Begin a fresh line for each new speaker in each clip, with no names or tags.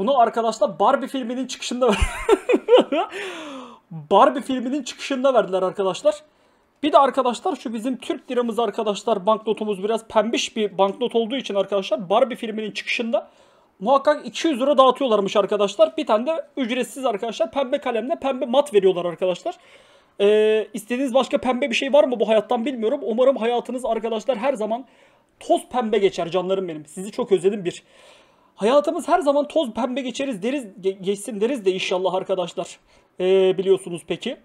Bunu arkadaşlar Barbie filminin çıkışında Barbie filminin çıkışında verdiler arkadaşlar. Bir de arkadaşlar şu bizim Türk liramız arkadaşlar banknotumuz biraz pembiş bir banknot olduğu için arkadaşlar Barbie filminin çıkışında muhakkak 200 lira dağıtıyorlarmış arkadaşlar. Bir tane de ücretsiz arkadaşlar pembe kalemle pembe mat veriyorlar arkadaşlar. Ee, istediğiniz başka pembe bir şey var mı bu hayattan bilmiyorum. Umarım hayatınız arkadaşlar her zaman toz pembe geçer canlarım benim. Sizi çok özledim bir. Hayatımız her zaman toz pembe geçeriz deriz ge- geçsin deriz de inşallah arkadaşlar. Ee, biliyorsunuz peki.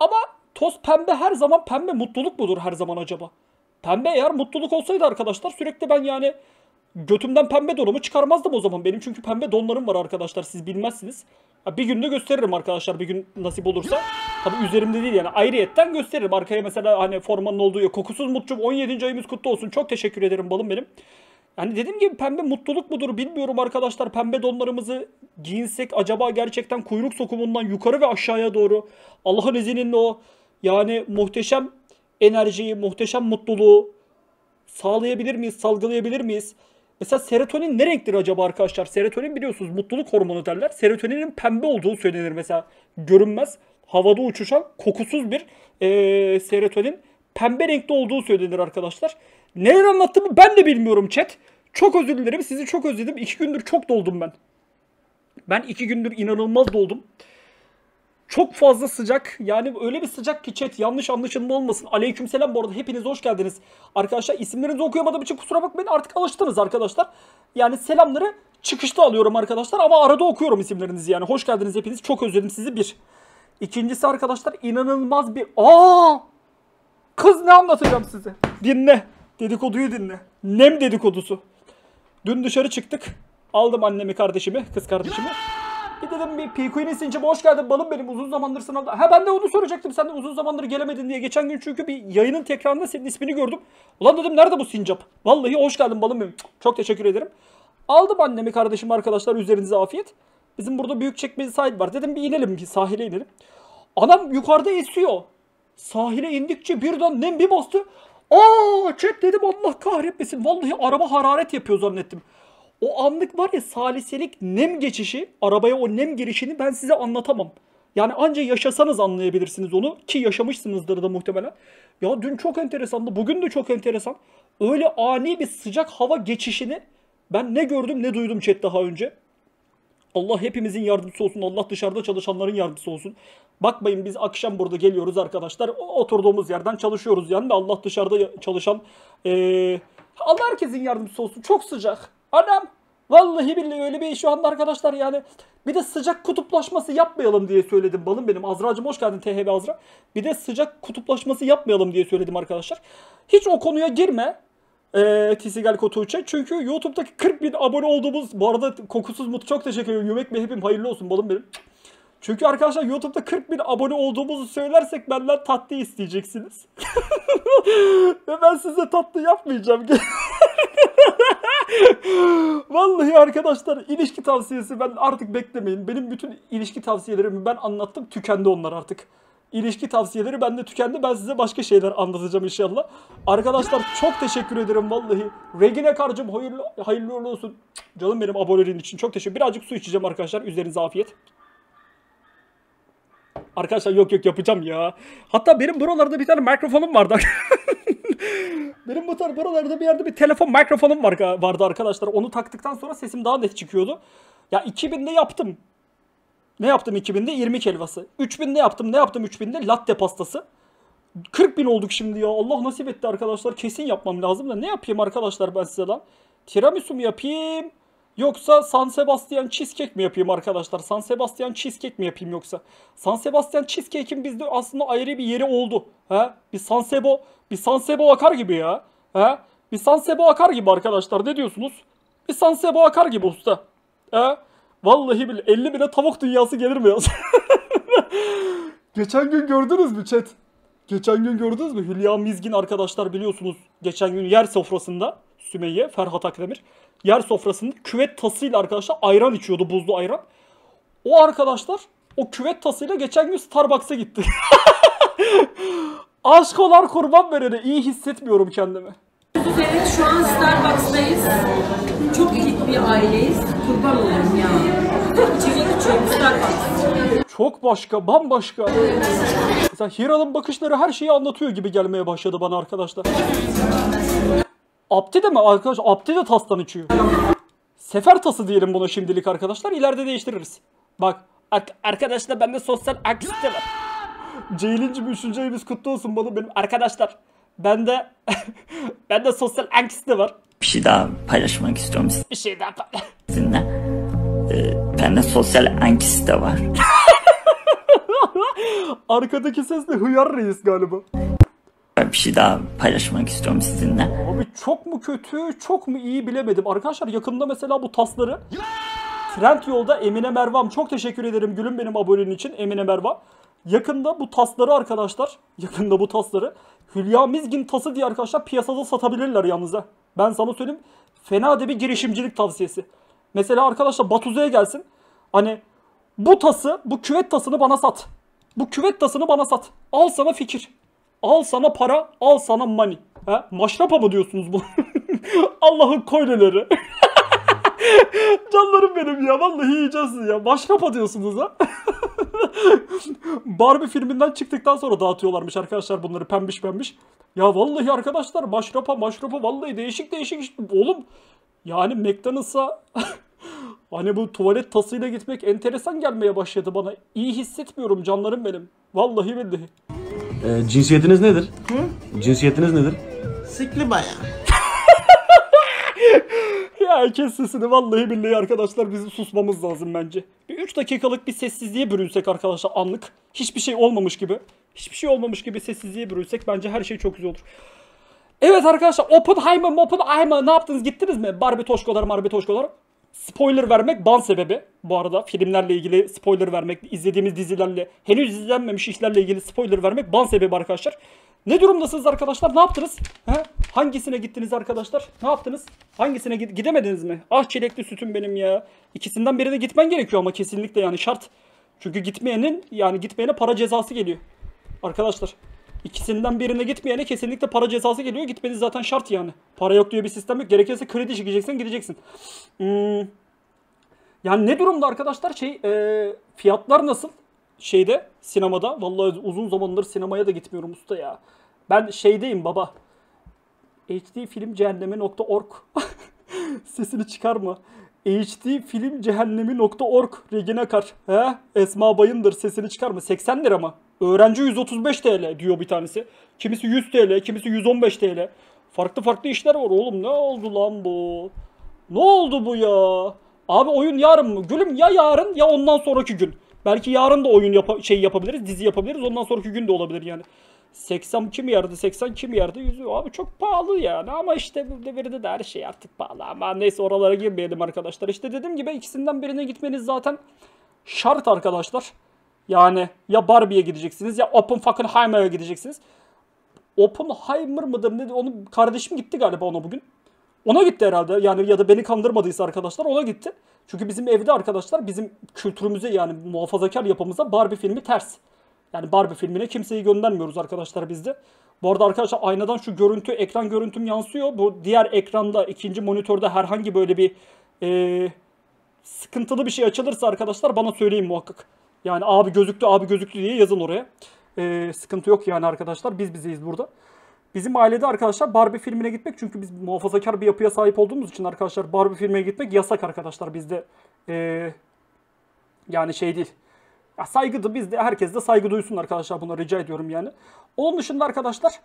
Ama toz pembe her zaman pembe mutluluk mudur her zaman acaba? Pembe eğer mutluluk olsaydı arkadaşlar sürekli ben yani götümden pembe donumu çıkarmazdım o zaman. Benim çünkü pembe donlarım var arkadaşlar siz bilmezsiniz. Bir günde gösteririm arkadaşlar bir gün nasip olursa. Tabi üzerimde değil yani ayrıyetten gösteririm. Arkaya mesela hani formanın olduğu kokusuz mutçum 17. ayımız kutlu olsun. Çok teşekkür ederim balım benim. Yani dediğim gibi pembe mutluluk mudur bilmiyorum arkadaşlar. Pembe donlarımızı giyinsek acaba gerçekten kuyruk sokumundan yukarı ve aşağıya doğru Allah'ın izniyle o yani muhteşem enerjiyi, muhteşem mutluluğu sağlayabilir miyiz, salgılayabilir miyiz? Mesela serotonin ne renktir acaba arkadaşlar? Serotonin biliyorsunuz mutluluk hormonu derler. Serotoninin pembe olduğu söylenir mesela. Görünmez, havada uçuşan, kokusuz bir eee serotonin pembe renkte olduğu söylenir arkadaşlar. Neler anlattığımı ben de bilmiyorum chat. Çok özür dilerim. Sizi çok özledim. İki gündür çok doldum ben. Ben iki gündür inanılmaz doldum. Çok fazla sıcak. Yani öyle bir sıcak ki chat yanlış anlaşılma olmasın. Aleykümselam bu arada hepiniz hoş geldiniz. Arkadaşlar isimlerinizi okuyamadığım için kusura bakmayın artık alıştınız arkadaşlar. Yani selamları çıkışta alıyorum arkadaşlar ama arada okuyorum isimlerinizi yani. Hoş geldiniz hepiniz. Çok özledim sizi bir. İkincisi arkadaşlar inanılmaz bir... Aa! Kız ne anlatacağım size? Dinle. Dedikoduyu dinle. Nem dedikodusu. Dün dışarı çıktık. Aldım annemi kardeşimi, kız kardeşimi. Bir dedim bir sincimi hoş geldin balım benim uzun zamandır sınavda. Ha ben de onu soracaktım sen de uzun zamandır gelemedin diye. Geçen gün çünkü bir yayının tekrarında senin ismini gördüm. Ulan dedim nerede bu sincap? Vallahi hoş geldin balım benim. Çok teşekkür ederim. Aldım annemi kardeşimi arkadaşlar üzerinize afiyet. Bizim burada büyük çekmece sahil var. Dedim bir inelim bir sahile inelim. Anam yukarıda esiyor. Sahile indikçe birden nem bir bastı. Aa chat dedim Allah kahretmesin. Vallahi araba hararet yapıyor zannettim. O anlık var ya saliselik nem geçişi, arabaya o nem girişini ben size anlatamam. Yani anca yaşasanız anlayabilirsiniz onu ki yaşamışsınızdır da muhtemelen. Ya dün çok enteresandı, bugün de çok enteresan. Öyle ani bir sıcak hava geçişini ben ne gördüm ne duydum chat daha önce. Allah hepimizin yardımcısı olsun. Allah dışarıda çalışanların yardımcısı olsun. Bakmayın biz akşam burada geliyoruz arkadaşlar. Oturduğumuz yerden çalışıyoruz yani Allah dışarıda çalışan eee, Allah herkesin yardımcısı olsun. Çok sıcak. Anam vallahi billahi öyle bir şu anda arkadaşlar yani bir de sıcak kutuplaşması yapmayalım diye söyledim balım benim. Azra'cığım hoş geldin THB Azra. Bir de sıcak kutuplaşması yapmayalım diye söyledim arkadaşlar. Hiç o konuya girme. Eee Tisigal Kotuğçe. Çünkü YouTube'daki 40 bin abone olduğumuz bu arada kokusuz mutlu çok teşekkür ederim. Yemek mehbim hayırlı olsun balım benim. Çünkü arkadaşlar YouTube'da 40 bin abone olduğumuzu söylersek benden tatlı isteyeceksiniz. Ve ben size tatlı yapmayacağım. Vallahi arkadaşlar ilişki tavsiyesi ben artık beklemeyin. Benim bütün ilişki tavsiyelerimi ben anlattım. Tükendi onlar artık. İlişki tavsiyeleri bende tükendi. Ben size başka şeyler anlatacağım inşallah. Arkadaşlar çok teşekkür ederim vallahi. Regine karcım hayırlı, hayırlı uğurlu olsun. Canım benim aboneliğin için çok teşekkür Birazcık su içeceğim arkadaşlar. Üzerinize afiyet. Arkadaşlar yok yok yapacağım ya. Hatta benim buralarda bir tane mikrofonum vardı. benim bu tarafa buralarda bir yerde bir telefon mikrofonum var, vardı arkadaşlar. Onu taktıktan sonra sesim daha net çıkıyordu. Ya 2000'de yaptım. Ne yaptım 2000'de? 20 helvası. 3000'de yaptım. Ne yaptım 3000'de? Latte pastası. 40 bin olduk şimdi ya. Allah nasip etti arkadaşlar. Kesin yapmam lazım da. Ne yapayım arkadaşlar ben size lan? Tiramisu mu yapayım? Yoksa San Sebastian cheesecake mi yapayım arkadaşlar? San Sebastian cheesecake mi yapayım yoksa? San Sebastian cheesecake'in bizde aslında ayrı bir yeri oldu. He? Bir San Sebo, bir San Sebo akar gibi ya. He? Bir San Sebo akar gibi arkadaşlar. Ne diyorsunuz? Bir San Sebo akar gibi usta. He? Vallahi bile 50 bine tavuk dünyası gelir mi ya? Geçen gün gördünüz mü chat? Geçen gün gördünüz mü? Hülya Mizgin arkadaşlar biliyorsunuz. Geçen gün yer sofrasında Sümeyye, Ferhat Akdemir yer sofrasında küvet tasıyla arkadaşlar ayran içiyordu. Buzlu ayran. O arkadaşlar o küvet tasıyla geçen gün Starbucks'a gitti. Aşkolar kurban verene iyi hissetmiyorum kendimi.
Evet şu an Starbucks'tayız. Çok elit bir aileyiz. Kurban olurum ya. İçecek içiyorum Starbucks.
Çok başka, bambaşka. Mesela Hiral'ın bakışları her şeyi anlatıyor gibi gelmeye başladı bana arkadaşlar. Abdi de mi arkadaş? Abdi de tastan içiyor. Sefer tası diyelim buna şimdilik arkadaşlar. İleride değiştiririz. Bak ar arkadaşlar bende sosyal aktivite var. Ceylin'cim 3. ayımız kutlu olsun bana benim arkadaşlar. Bende bende sosyal anksiyete var.
bir şey daha paylaşmak istiyorum
Bir şey daha pa-
sizinle. Ee, bende sosyal anksiyete var.
Arkadaki ses de Hıyar Reis galiba.
Bir şey daha paylaşmak istiyorum sizinle.
Abi çok mu kötü, çok mu iyi bilemedim. Arkadaşlar yakında mesela bu tasları Trend yolda Emine Mervam çok teşekkür ederim gülüm benim abonen için Emine Merva. Yakında bu tasları arkadaşlar, yakında bu tasları Hülya Mizgin tası diye arkadaşlar piyasada satabilirler yalnız ha. Ben sana söyleyeyim fena de bir girişimcilik tavsiyesi. Mesela arkadaşlar Batuze'ye gelsin. Hani bu tası, bu küvet tasını bana sat. Bu küvet tasını bana sat. Al sana fikir. Al sana para, al sana money. Ha? Maşrapa mı diyorsunuz bu? Allah'ın koyleleri. Canlarım benim ya. Vallahi yiyeceğiz ya. Maşrapa diyorsunuz ha. Barbie filminden çıktıktan sonra dağıtıyorlarmış arkadaşlar bunları pembiş pembiş. Ya vallahi arkadaşlar maşrapa maşrapa vallahi değişik değişik. iş- Oğlum yani McDonald's'a hani bu tuvalet tasıyla gitmek enteresan gelmeye başladı bana. İyi hissetmiyorum canlarım benim. Vallahi billahi.
Ee, cinsiyetiniz nedir? Cinsiyetiniz nedir?
Sikli bayağı.
Ya kes sesini vallahi billahi arkadaşlar bizim susmamız lazım bence. Bir 3 dakikalık bir sessizliğe bürünsek arkadaşlar anlık. Hiçbir şey olmamış gibi. Hiçbir şey olmamış gibi sessizliğe bürünsek bence her şey çok güzel olur. Evet arkadaşlar Oppenheimer Oppenheimer ne yaptınız gittiniz mi? Barbie Toşkolar Barbie Toşkolar. Spoiler vermek ban sebebi. Bu arada filmlerle ilgili spoiler vermek, izlediğimiz dizilerle, henüz izlenmemiş işlerle ilgili spoiler vermek ban sebebi arkadaşlar. Ne durumdasınız arkadaşlar? Ne yaptınız? He? Hangisine gittiniz arkadaşlar? Ne yaptınız? Hangisine gid- gidemediniz mi? Ah çilekli sütüm benim ya. İkisinden birine gitmen gerekiyor ama kesinlikle yani şart. Çünkü gitmeyenin yani gitmeyene para cezası geliyor. Arkadaşlar ikisinden birine gitmeyene kesinlikle para cezası geliyor. Gitmeniz zaten şart yani. Para yok diye bir sistem yok. Gerekirse kredi çekeceksin gideceksin. Hmm. Yani ne durumda arkadaşlar şey e, fiyatlar nasıl? Şeyde sinemada. Vallahi uzun zamandır sinemaya da gitmiyorum usta ya. Ben şeydeyim baba. hdfilmcehennemi.org Sesini çıkarma. hdfilmcehennemi.org Regina Kar. He? Esma Bayındır sesini çıkarma. 80 lira mı? Öğrenci 135 TL diyor bir tanesi. Kimisi 100 TL, kimisi 115 TL. Farklı farklı işler var oğlum. Ne oldu lan bu? Ne oldu bu ya? Abi oyun yarın mı? Gülüm ya yarın ya ondan sonraki gün. Belki yarın da oyun yapa- şey yapabiliriz, dizi yapabiliriz. Ondan sonraki gün de olabilir yani. 80 kim yardı, 80 kim yardı, 100 abi çok pahalı yani ama işte bu de her şey artık pahalı ama neyse oralara girmeyelim arkadaşlar. İşte dediğim gibi ikisinden birine gitmeniz zaten şart arkadaşlar. Yani ya Barbie'ye gideceksiniz ya Oppenheimer'a gideceksiniz. Oppenheimer mıdır ne onu kardeşim gitti galiba ona bugün. Ona gitti herhalde yani ya da beni kandırmadıysa arkadaşlar ona gitti. Çünkü bizim evde arkadaşlar bizim kültürümüze yani muhafazakar yapımıza Barbie filmi ters. Yani Barbie filmine kimseyi göndermiyoruz arkadaşlar bizde. Bu arada arkadaşlar aynadan şu görüntü, ekran görüntüm yansıyor. Bu diğer ekranda, ikinci monitörde herhangi böyle bir eee, sıkıntılı bir şey açılırsa arkadaşlar bana söyleyin muhakkak. Yani abi gözüktü, abi gözüktü diye yazın oraya. Eee, sıkıntı yok yani arkadaşlar. Biz bizeyiz burada. Bizim ailede arkadaşlar Barbie filmine gitmek çünkü biz muhafazakar bir yapıya sahip olduğumuz için arkadaşlar Barbie filmine gitmek yasak arkadaşlar bizde. Eee yani şey değil. Ya saygı bizde herkes de saygı duysun arkadaşlar buna rica ediyorum yani. Onun dışında arkadaşlar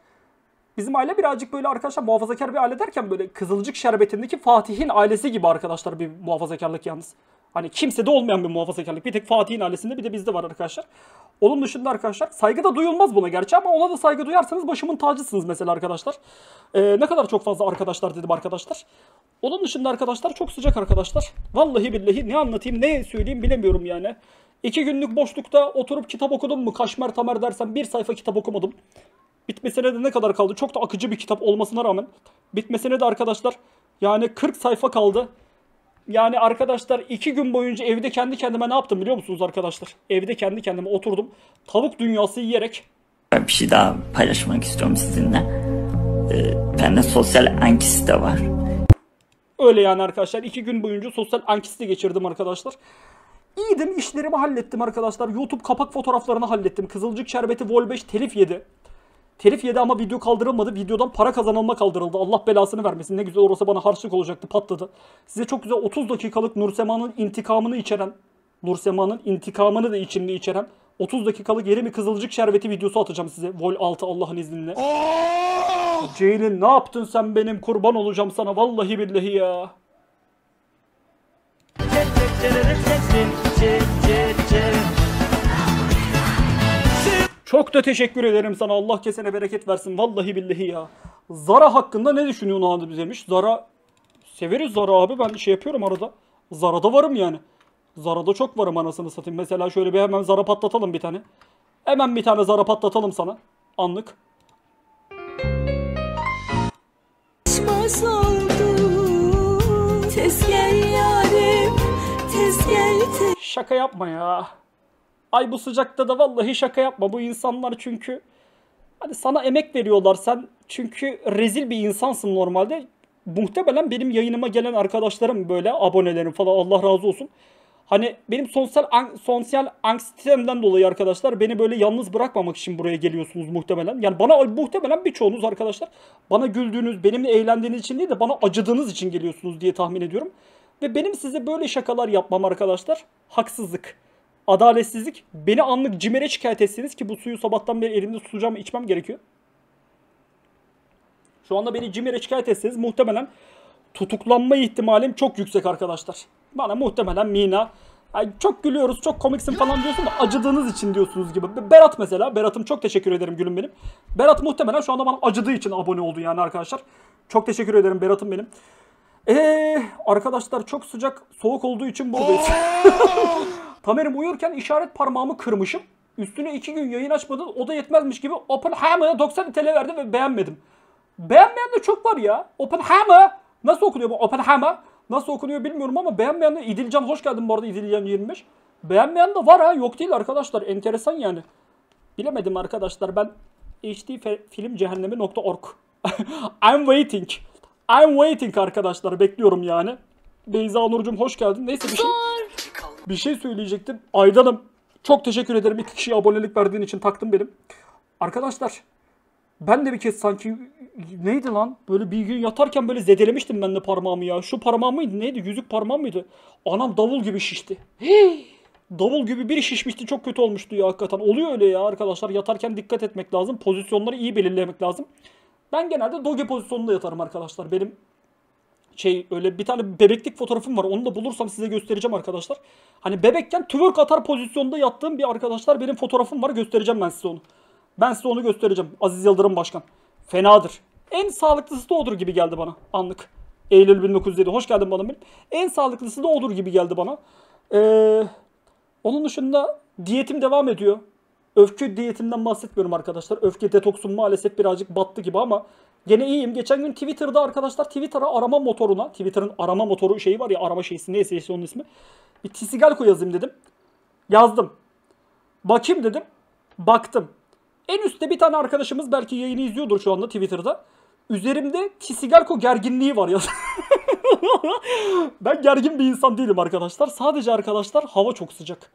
bizim aile birazcık böyle arkadaşlar muhafazakar bir aile derken böyle Kızılcık Şerbeti'ndeki Fatih'in ailesi gibi arkadaşlar bir muhafazakarlık yalnız. Hani kimsede olmayan bir muhafazakarlık. Bir tek Fatih'in ailesinde bir de bizde var arkadaşlar. Onun dışında arkadaşlar saygı da duyulmaz buna gerçi ama ona da saygı duyarsanız başımın tacısınız mesela arkadaşlar. Ee, ne kadar çok fazla arkadaşlar dedim arkadaşlar. Onun dışında arkadaşlar çok sıcak arkadaşlar. Vallahi billahi ne anlatayım ne söyleyeyim bilemiyorum yani. İki günlük boşlukta oturup kitap okudum mu? Kaşmer tamer dersen bir sayfa kitap okumadım. Bitmesine de ne kadar kaldı? Çok da akıcı bir kitap olmasına rağmen. Bitmesine de arkadaşlar yani 40 sayfa kaldı. Yani arkadaşlar iki gün boyunca evde kendi kendime ne yaptım biliyor musunuz arkadaşlar? Evde kendi kendime oturdum. Tavuk dünyası yiyerek
Bir şey daha paylaşmak istiyorum sizinle. Ee, bende sosyal anksiyete var.
Öyle yani arkadaşlar. iki gün boyunca sosyal anksiyete geçirdim arkadaşlar. İyiydim işlerimi hallettim arkadaşlar. YouTube kapak fotoğraflarını hallettim. Kızılcık Şerbeti Vol 5 telif yedi. Telif yedi ama video kaldırılmadı. Videodan para kazanılma kaldırıldı. Allah belasını vermesin. Ne güzel orası bana harçlık olacaktı patladı. Size çok güzel 30 dakikalık Nursema'nın intikamını içeren Nursema'nın intikamını da içinde içeren 30 dakikalık yeni bir Kızılcık Şerbeti videosu atacağım size. Vol 6 Allah'ın izniyle. Ceylin ne yaptın sen benim kurban olacağım sana vallahi billahi ya. Çok da teşekkür ederim sana. Allah kesene bereket versin. Vallahi billahi ya. Zara hakkında ne düşünüyorsun abi demiş. Zara severiz Zara abi. Ben şey yapıyorum arada. Zara'da varım yani. Zara'da çok varım anasını satayım. Mesela şöyle bir hemen Zara patlatalım bir tane. Hemen bir tane Zara patlatalım sana. Anlık. Şaka yapma ya. Ay bu sıcakta da vallahi şaka yapma. Bu insanlar çünkü hani sana emek veriyorlar. Sen çünkü rezil bir insansın normalde. Muhtemelen benim yayınıma gelen arkadaşlarım böyle abonelerim falan Allah razı olsun. Hani benim sosyal an- sosyal anksiyetemden dolayı arkadaşlar beni böyle yalnız bırakmamak için buraya geliyorsunuz muhtemelen. Yani bana muhtemelen birçoğunuz arkadaşlar bana güldüğünüz, benimle eğlendiğiniz için değil de bana acıdığınız için geliyorsunuz diye tahmin ediyorum. Ve benim size böyle şakalar yapmam arkadaşlar haksızlık, adaletsizlik. Beni anlık cimere şikayet etseniz ki bu suyu sabahtan beri elimde tutacağım içmem gerekiyor. Şu anda beni cimere şikayet etseniz muhtemelen tutuklanma ihtimalim çok yüksek arkadaşlar. Bana muhtemelen Mina "Ay çok gülüyoruz, çok komiksin falan diyorsun da acıdığınız için diyorsunuz gibi. Berat mesela, Berat'ım çok teşekkür ederim gülüm benim. Berat muhtemelen şu anda bana acıdığı için abone oldu yani arkadaşlar. Çok teşekkür ederim Berat'ım benim. Eee arkadaşlar çok sıcak, soğuk olduğu için buradayız. Tamer'im uyurken işaret parmağımı kırmışım. Üstüne iki gün yayın açmadı. O da yetmezmiş gibi Oppenheimer'a 90 TL verdi ve beğenmedim. Beğenmeyen de çok var ya. Oppenheimer. Nasıl okunuyor bu Oppenheimer? Nasıl okunuyor bilmiyorum ama beğenmeyen de İdilcan hoş geldin bu arada İdilcan 25. Beğenmeyen de var ha. Yok değil arkadaşlar. Enteresan yani. Bilemedim arkadaşlar. Ben hdfilmcehennemi.org I'm waiting. I'm waiting arkadaşlar. Bekliyorum yani. Beyza Nurcum hoş geldin. Neyse bir şey bir şey söyleyecektim. Aydan'ım çok teşekkür ederim. İki kişiye abonelik verdiğin için taktım benim. Arkadaşlar ben de bir kez sanki neydi lan? Böyle bir gün yatarken böyle zedelemiştim ben de parmağımı ya. Şu parmağım mıydı? Neydi? Yüzük parmağım mıydı? Anam davul gibi şişti. Hey! Davul gibi biri şişmişti. Çok kötü olmuştu ya hakikaten. Oluyor öyle ya arkadaşlar. Yatarken dikkat etmek lazım. Pozisyonları iyi belirlemek lazım. Ben genelde doge pozisyonunda yatarım arkadaşlar. Benim şey öyle bir tane bebeklik fotoğrafım var. Onu da bulursam size göstereceğim arkadaşlar. Hani bebekken twerk atar pozisyonda yattığım bir arkadaşlar benim fotoğrafım var. Göstereceğim ben size onu. Ben size onu göstereceğim. Aziz Yıldırım Başkan. Fenadır. En sağlıklısı da odur gibi geldi bana. Anlık. Eylül 1907. Hoş geldin bana benim. En sağlıklısı da odur gibi geldi bana. Ee, onun dışında diyetim devam ediyor. Öfke diyetimden bahsetmiyorum arkadaşlar. Öfke detoksum maalesef birazcık battı gibi ama gene iyiyim. Geçen gün Twitter'da arkadaşlar Twitter'a arama motoruna, Twitter'ın arama motoru şeyi var ya arama şeysi neyse işte onun ismi. Bir Tisigalko yazayım dedim. Yazdım. Bakayım dedim. Baktım. En üstte bir tane arkadaşımız belki yayını izliyordur şu anda Twitter'da. Üzerimde Tisigalko gerginliği var ya. ben gergin bir insan değilim arkadaşlar. Sadece arkadaşlar hava çok sıcak.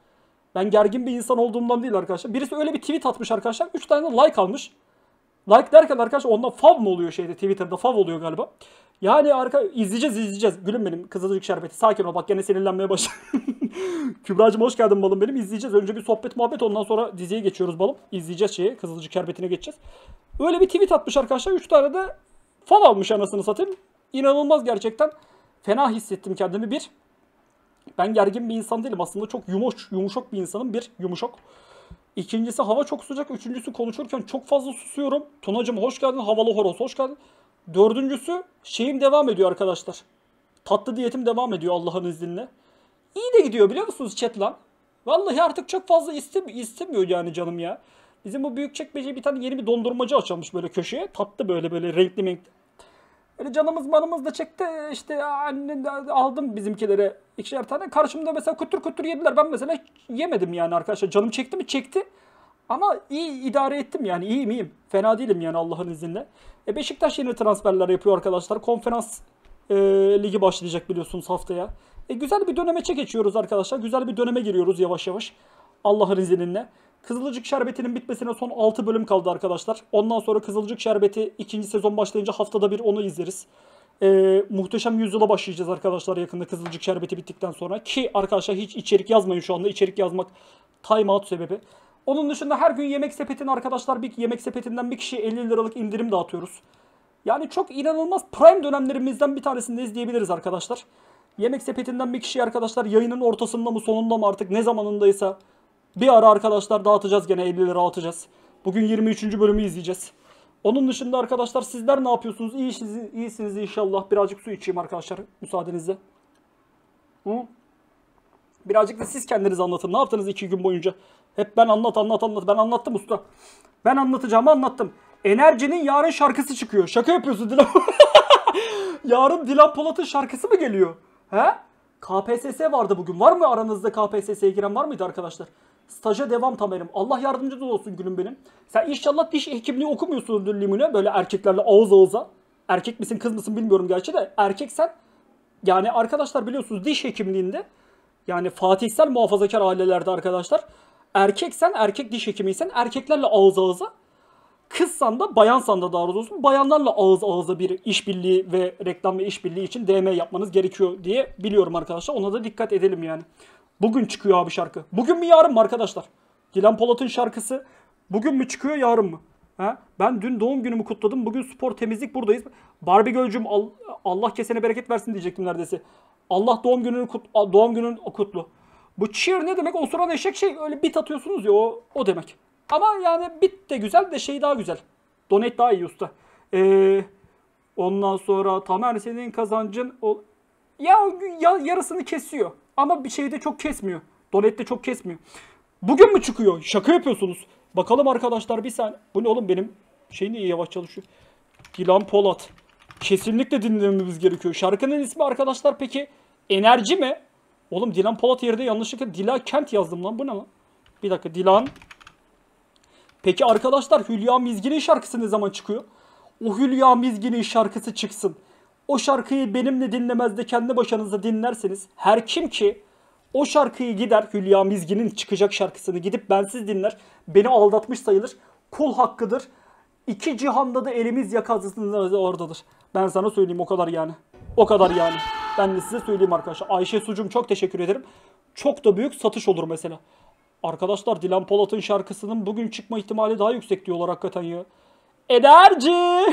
Ben gergin bir insan olduğumdan değil arkadaşlar. Birisi öyle bir tweet atmış arkadaşlar. 3 tane de like almış. Like derken arkadaşlar ondan fav mı oluyor şeyde Twitter'da fav oluyor galiba. Yani arka izleyeceğiz izleyeceğiz. Gülüm benim Kızılcık Şerbeti. Sakin ol bak gene sinirlenmeye başladım. Kübra'cığım hoş geldin balım benim. İzleyeceğiz. Önce bir sohbet muhabbet ondan sonra diziye geçiyoruz balım. İzleyeceğiz şeyi Kızılcık Şerbeti'ne geçeceğiz. Öyle bir tweet atmış arkadaşlar. 3 tane de fav almış anasını satayım. İnanılmaz gerçekten. Fena hissettim kendimi bir. Ben gergin bir insan değilim. Aslında çok yumuş, yumuşak bir insanım. Bir, yumuşak. İkincisi hava çok sıcak. Üçüncüsü konuşurken çok fazla susuyorum. Tunacım hoş geldin. Havalı horoz hoş geldin. Dördüncüsü şeyim devam ediyor arkadaşlar. Tatlı diyetim devam ediyor Allah'ın izniyle. İyi de gidiyor biliyor musunuz chat lan? Vallahi artık çok fazla istem istemiyor yani canım ya. Bizim bu büyük çekmeceye bir tane yeni bir dondurmacı açılmış böyle köşeye. Tatlı böyle böyle renkli renkli. Öyle canımız manımız da çekti işte anne aldım bizimkilere ikişer tane. Karşımda mesela kutur kutur yediler. Ben mesela yemedim yani arkadaşlar. Canım çekti mi? Çekti. Ama iyi idare ettim yani. İyiyim iyiyim. Fena değilim yani Allah'ın izniyle. E Beşiktaş yeni transferler yapıyor arkadaşlar. Konferans e, ligi başlayacak biliyorsunuz haftaya. E, güzel bir döneme geçiyoruz arkadaşlar. Güzel bir döneme giriyoruz yavaş yavaş. Allah'ın izniyle. Kızılcık Şerbeti'nin bitmesine son 6 bölüm kaldı arkadaşlar. Ondan sonra Kızılcık Şerbeti ikinci sezon başlayınca haftada bir onu izleriz. Ee, muhteşem Yüzyıl'a başlayacağız arkadaşlar yakında Kızılcık Şerbeti bittikten sonra. Ki arkadaşlar hiç içerik yazmayın şu anda. İçerik yazmak time out sebebi. Onun dışında her gün Yemek Sepeti'nin arkadaşlar bir Yemek Sepeti'nden bir kişiye 50 liralık indirim dağıtıyoruz. Yani çok inanılmaz prime dönemlerimizden bir tanesindeyiz diyebiliriz arkadaşlar. Yemek sepetinden bir kişiye arkadaşlar yayının ortasında mı sonunda mı artık ne zamanındaysa bir ara arkadaşlar dağıtacağız gene 50 lira atacağız. Bugün 23. bölümü izleyeceğiz. Onun dışında arkadaşlar sizler ne yapıyorsunuz? İyisiniz, iyisiniz inşallah. Birazcık su içeyim arkadaşlar müsaadenizle. Hı? Birazcık da siz kendiniz anlatın. Ne yaptınız iki gün boyunca? Hep ben anlat anlat anlat. Ben anlattım usta. Ben anlatacağımı anlattım. Enerjinin yarın şarkısı çıkıyor. Şaka yapıyorsun Dilan. yarın Dilan Polat'ın şarkısı mı geliyor? He? KPSS vardı bugün. Var mı aranızda KPSS'ye giren var mıydı arkadaşlar? Staja devam Tamer'im. Allah yardımcınız olsun gülüm benim. Sen inşallah diş hekimliği okumuyorsundur limune. Böyle erkeklerle ağız ağıza. Erkek misin kız mısın bilmiyorum gerçi de. Erkeksen yani arkadaşlar biliyorsunuz diş hekimliğinde yani fatihsel muhafazakar ailelerde arkadaşlar erkeksen erkek diş hekimiysen erkeklerle ağız ağıza kızsan da bayansan da daha doğrusu bayanlarla ağız ağıza bir işbirliği ve reklam ve işbirliği için DM yapmanız gerekiyor diye biliyorum arkadaşlar. Ona da dikkat edelim yani. Bugün çıkıyor abi şarkı. Bugün mü yarın mı arkadaşlar? Dilan Polat'ın şarkısı bugün mü çıkıyor yarın mı? Ha? Ben dün doğum günümü kutladım. Bugün spor temizlik buradayız. Barbie Gölcüm Al- Allah kesene bereket versin diyecektim neredeyse. Allah doğum gününü kut doğum günün kutlu. Bu cheer ne demek? Osuran eşek şey öyle bit atıyorsunuz ya o, o demek. Ama yani bit de güzel de şey daha güzel. Donate daha iyi usta. Ee, ondan sonra Tamer senin kazancın o ya, ya yarısını kesiyor. Ama bir şeyde çok kesmiyor. Donate'de çok kesmiyor. Bugün mü çıkıyor? Şaka yapıyorsunuz. Bakalım arkadaşlar bir saniye. Bu ne oğlum benim şey niye yavaş çalışıyor? Dilan Polat. Kesinlikle dinlememiz gerekiyor. Şarkının ismi arkadaşlar peki Enerji mi? Oğlum Dilan Polat yerine yanlışlıkla Dila Kent yazdım lan. Bu ne lan? Bir dakika Dilan. Peki arkadaşlar Hülya Mizgin'in şarkısı ne zaman çıkıyor? O Hülya Mizgin'in şarkısı çıksın. O şarkıyı benimle dinlemez de kendi başınıza dinlerseniz her kim ki o şarkıyı gider Hülya Mizgin'in çıkacak şarkısını gidip bensiz dinler. Beni aldatmış sayılır. Kul hakkıdır. İki cihanda da elimiz yakasında oradadır. Ben sana söyleyeyim o kadar yani. O kadar yani. Ben de size söyleyeyim arkadaşlar. Ayşe Sucum çok teşekkür ederim. Çok da büyük satış olur mesela. Arkadaşlar Dilan Polat'ın şarkısının bugün çıkma ihtimali daha yüksek diyorlar hakikaten ya. Enerji!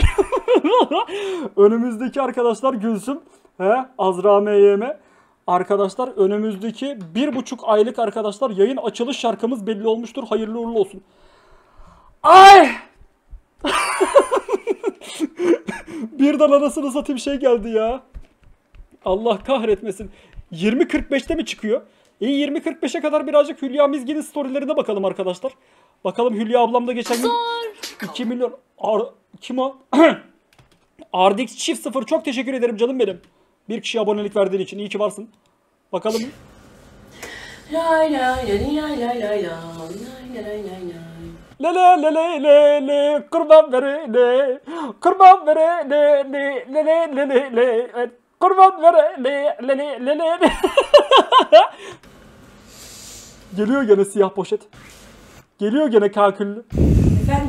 Önümüzdeki arkadaşlar Gülsüm. He, Azra MYM. Arkadaşlar önümüzdeki bir buçuk aylık arkadaşlar yayın açılış şarkımız belli olmuştur. Hayırlı uğurlu olsun. Ay! Birden anasını satayım şey geldi ya. Allah kahretmesin. 20.45'te mi çıkıyor? İyi 20.45'e kadar birazcık Hülya Mizgin'in storylerine bakalım arkadaşlar. Bakalım Hülya ablam da geçen gün 2 milyon Ar kim o? Ardix çift sıfır çok teşekkür ederim canım benim. Bir kişi abonelik verdiğin için iyi ki varsın. Bakalım.
Lay lay lay lay lay lay lay lay
Lele lele lele kurban verene kurban verene lele lele lele le le kurban verene lele lele le le le Geliyor gene siyah poşet. Geliyor gene kaküllü.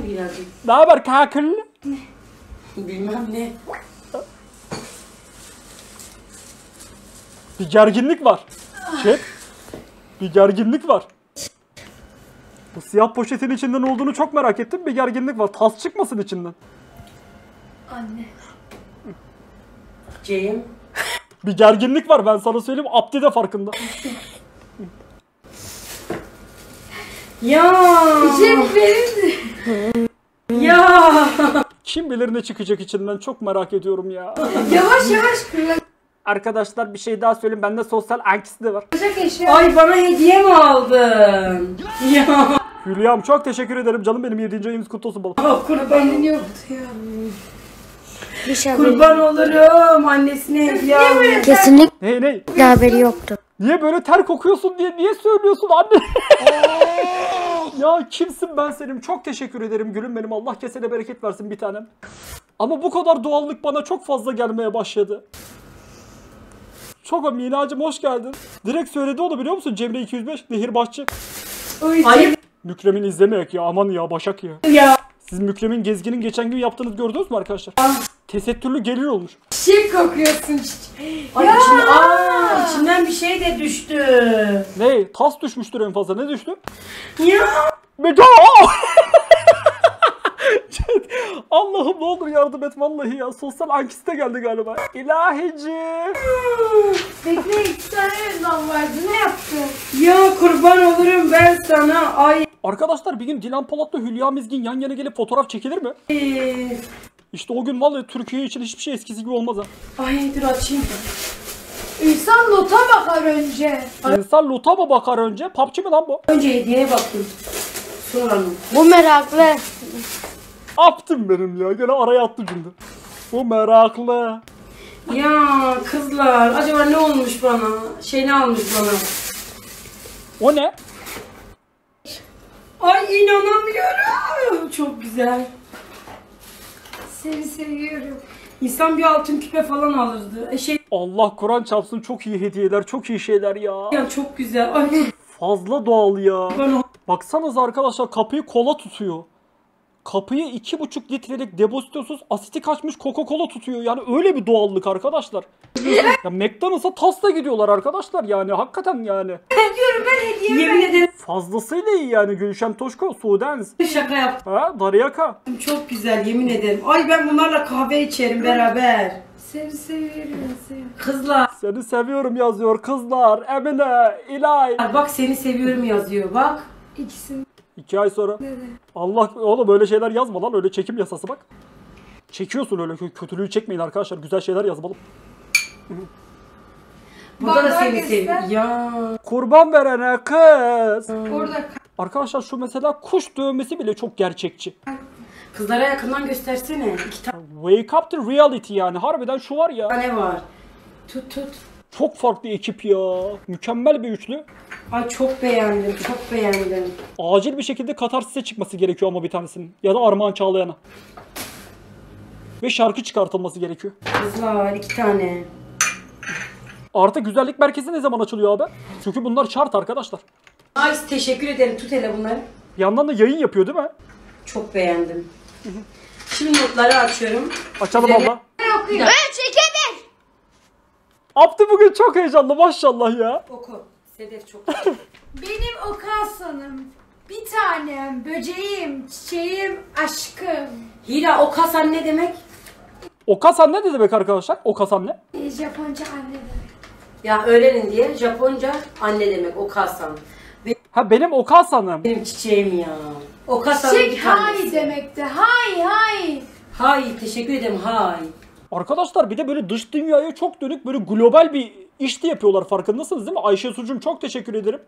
Efendim Bilal'cim?
Ne haber kaküllü?
Bilmem ne.
Bir gerginlik var. Chat. Bir gerginlik var. Bu siyah poşetin içinde ne olduğunu çok merak ettim. Bir gerginlik var. Tas çıkmasın içinden.
Anne.
Cem.
Bir gerginlik var ben sana söyleyeyim. Abdi de farkında.
Ya.
Cem benim
Ya.
Kim bilir ne çıkacak içinden çok merak ediyorum ya.
Yavaş yavaş
Arkadaşlar bir şey daha söyleyeyim. Bende sosyal anksiyete de var.
eşya.
Ay bana hediye mi aldın? Ya.
Hülya'm çok teşekkür ederim. Canım benim 7. ayımız kutlu olsun balık.
Ah, kurban,
Benim yoktu ya. Bir şey
kurban olurum. Annesine hediye almış.
Kesinlikle
Hey ne?
haberi yoktu.
Niye böyle ter kokuyorsun diye niye söylüyorsun anne? ya kimsin ben senin? Çok teşekkür ederim gülüm benim. Allah kesene bereket versin bir tanem. Ama bu kadar doğallık bana çok fazla gelmeye başladı. Çok Minacım hoş geldin. Direkt söyledi onu biliyor musun? Cemre 205 Nehirbaşçı.
Ayıp
Mükremin izlemek ya aman ya Başak ya.
ya.
Siz Mükremin Gezgin'in geçen gün yaptığınız gördünüz mü arkadaşlar? Tesettürlü geliyor olmuş.
Çiçek kokuyorsun çiçek.
Ay içine, aa, içinden bir şey de düştü.
Ne? Tas düşmüştür en fazla. Ne düştü?
Ya.
Mega! Allah'ım ne olur yardım et vallahi ya. Sosyal ankiste geldi galiba. İlahici.
Bekle iki tane elman vardı ne yaptın?
Ya kurban olurum ben sana. Ay.
Arkadaşlar bir gün Dilan Polat'la Hülya Mizgin yan yana gelip fotoğraf çekilir mi? İşte o gün vallahi Türkiye için hiçbir şey eskisi gibi olmaz ha.
Ay dur açayım.
İnsan nota bakar önce.
İnsan loot'a mı bakar önce? PUBG mi lan bu?
Önce hediyeye bakayım. Sonra mı?
Bu meraklı.
Aptım benim ya. Gene araya attı cümle. Bu meraklı.
Ya kızlar acaba ne olmuş bana? Şey ne almış bana?
O ne?
Ay inanamıyorum. Çok güzel.
Seni seviyorum.
İnsan bir altın küpe falan alırdı. E şey
Allah Kur'an çarpsın çok iyi hediyeler, çok iyi şeyler ya.
ya çok güzel. Ay
Fazla doğal ya.
bana
Baksanıza arkadaşlar kapıyı kola tutuyor. Kapıyı iki buçuk litrelik depozitosuz asitik açmış Coca-Cola tutuyor. Yani öyle bir doğallık arkadaşlar. ya McDonald's'a tasla gidiyorlar arkadaşlar yani. Hakikaten yani.
yemin ederim
Fazlasıyla iyi yani Gülşen Toşko, Sudens.
şaka yaptım.
Ha, Daryaka.
Çok güzel yemin ederim. Ay ben bunlarla kahve içerim beraber.
Seni seviyorum seni.
Kızlar
Seni seviyorum yazıyor kızlar. Emine, İlay.
bak seni seviyorum yazıyor bak.
İkisini
İki ay sonra. Allah oğlum böyle şeyler yazma lan öyle çekim yasası bak. Çekiyorsun öyle kö- kötülüğü çekmeyin arkadaşlar. Güzel şeyler yazmalı.
Burada da seni seviyorum. Ya.
Kurban verene kız.
orada
Arkadaşlar şu mesela kuş dövmesi bile çok gerçekçi.
Kızlara yakından göstersene. İki
Wake up to reality yani. Harbiden şu var ya.
tane var. Tut tut.
Çok farklı ekip ya. Mükemmel bir üçlü.
Ay çok beğendim, çok beğendim.
Acil bir şekilde Katarsis'e çıkması gerekiyor ama bir tanesinin. Ya da Armağan Çağlayan'a. Ve şarkı çıkartılması gerekiyor.
Kızlar iki tane.
Artık güzellik merkezi ne zaman açılıyor abi? Çünkü bunlar şart arkadaşlar.
Ay teşekkür ederim. Tut hele bunları.
Bir yandan da yayın yapıyor değil mi?
Çok beğendim. Şimdi notları açıyorum.
Açalım
Üzerine-
abla.
Ben çekemedim.
Abdü bugün çok heyecanlı maşallah ya.
Oku. Sedef çok.
Benim Okasan'ım. Bir tanem, böceğim, çiçeğim, aşkım.
Hira o kasan ne demek?
Okasan ne demek arkadaşlar? Okasan ne?
Ee, Japonca anne demek.
Ya öğrenin diye Japonca anne demek o kasan.
Ha benim Okasan'ım.
Benim çiçeğim ya. O kasanın
Çiçek
bir tanesi.
hay demekti. Hay hay.
Hay teşekkür ederim hay.
Arkadaşlar bir de böyle dış dünyaya çok dönük böyle global bir iş de yapıyorlar farkındasınız değil mi? Ayşe Su'cum çok teşekkür ederim.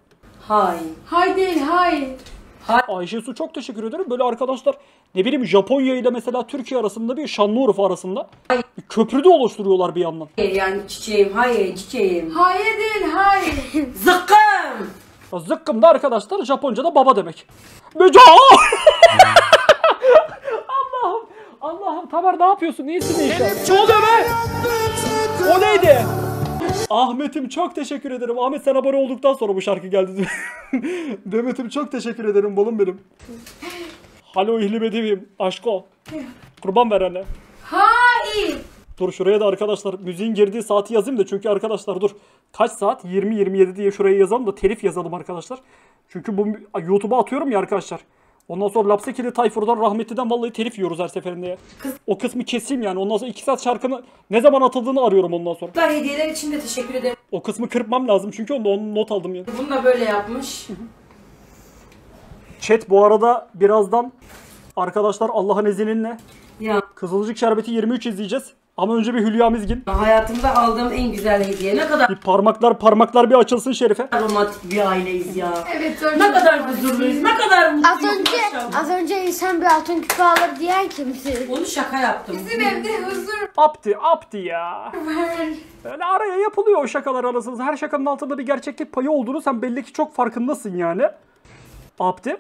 Hay.
Hay değil hay.
Ayşe Su çok teşekkür ederim. Böyle arkadaşlar ne bileyim Japonya ile mesela Türkiye arasında bir Şanlıurfa arasında bir köprü de oluşturuyorlar bir yandan.
Yani çiçeğim hay çiçeğim.
Hayır değil hay.
Zıkkım.
Ya Zıkkım da arkadaşlar Japonca'da baba demek. Müca! Allah'ım Allah'ım Tamer ne yapıyorsun? İnşallah. Ne oluyor be? O neydi? Ahmet'im çok teşekkür ederim. Ahmet sen abone olduktan sonra bu şarkı geldi. Demet'im çok teşekkür ederim balım benim. Halo ihlim Aşko. Kurban verene.
Hay.
Dur şuraya da arkadaşlar müziğin girdiği saati yazayım da çünkü arkadaşlar dur. Kaç saat? 20-27 diye şuraya yazalım da telif yazalım arkadaşlar. Çünkü bu YouTube'a atıyorum ya arkadaşlar. Ondan sonra Lapsekili Tayfur'dan rahmetliden vallahi telif yiyoruz her seferinde ya. O kısmı keseyim yani. Ondan sonra 2 saat şarkının ne zaman atıldığını arıyorum ondan sonra.
Kızlar hediyeler için de teşekkür ederim.
O kısmı kırpmam lazım çünkü onda onu not aldım ya.
Bunu da böyle yapmış.
Chat bu arada birazdan arkadaşlar Allah'ın izniyle
Ya
Kızılcık Şerbeti 23 izleyeceğiz. Ama önce bir Hülya Mizgin.
hayatımda aldığım en güzel hediye. Ne kadar
Bir parmaklar parmaklar bir açılsın Şerife.
romantik bir aileyiz ya.
Evet öyle.
Ne kadar huzurluyuz, ne kadar
Az
mutluyuz.
önce
maşallah.
az önce insan bir altın küpe alır diyen kimsin?
Onu şaka yaptım.
Bizim evde huzur
Apti apti ya.
var.
Öyle araya yapılıyor o şakalar arasında. Her şakanın altında bir gerçeklik payı olduğunu sen belli ki çok farkındasın yani. Apti.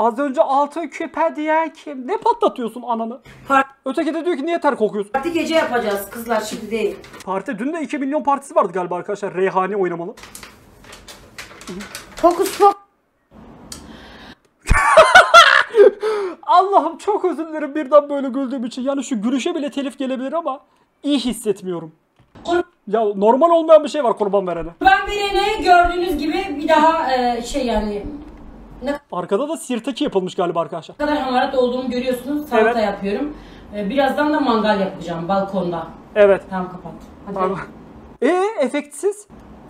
Az önce altın küpe diyen kim? Ne patlatıyorsun ananı?
Par-
Öteki de diyor ki niye ter kokuyorsun?
Parti gece yapacağız kızlar şimdi değil.
Parti dün de 2 milyon partisi vardı galiba arkadaşlar. Reyhani oynamalı.
Fokus fokus.
Allah'ım çok özür dilerim birden böyle güldüğüm için. Yani şu gülüşe bile telif gelebilir ama iyi hissetmiyorum. Ya normal olmayan bir şey var kurban verene.
Ben verene gördüğünüz gibi bir daha e, şey yani
Arkada da sirtaki yapılmış galiba arkadaşlar.
kadar hamarat olduğumu görüyorsunuz. Salata
Evet.
yapıyorum. E, birazdan da mangal yapacağım balkonda.
Evet.
Tamam kapat. Hadi.
Pardon. Ee efektsiz.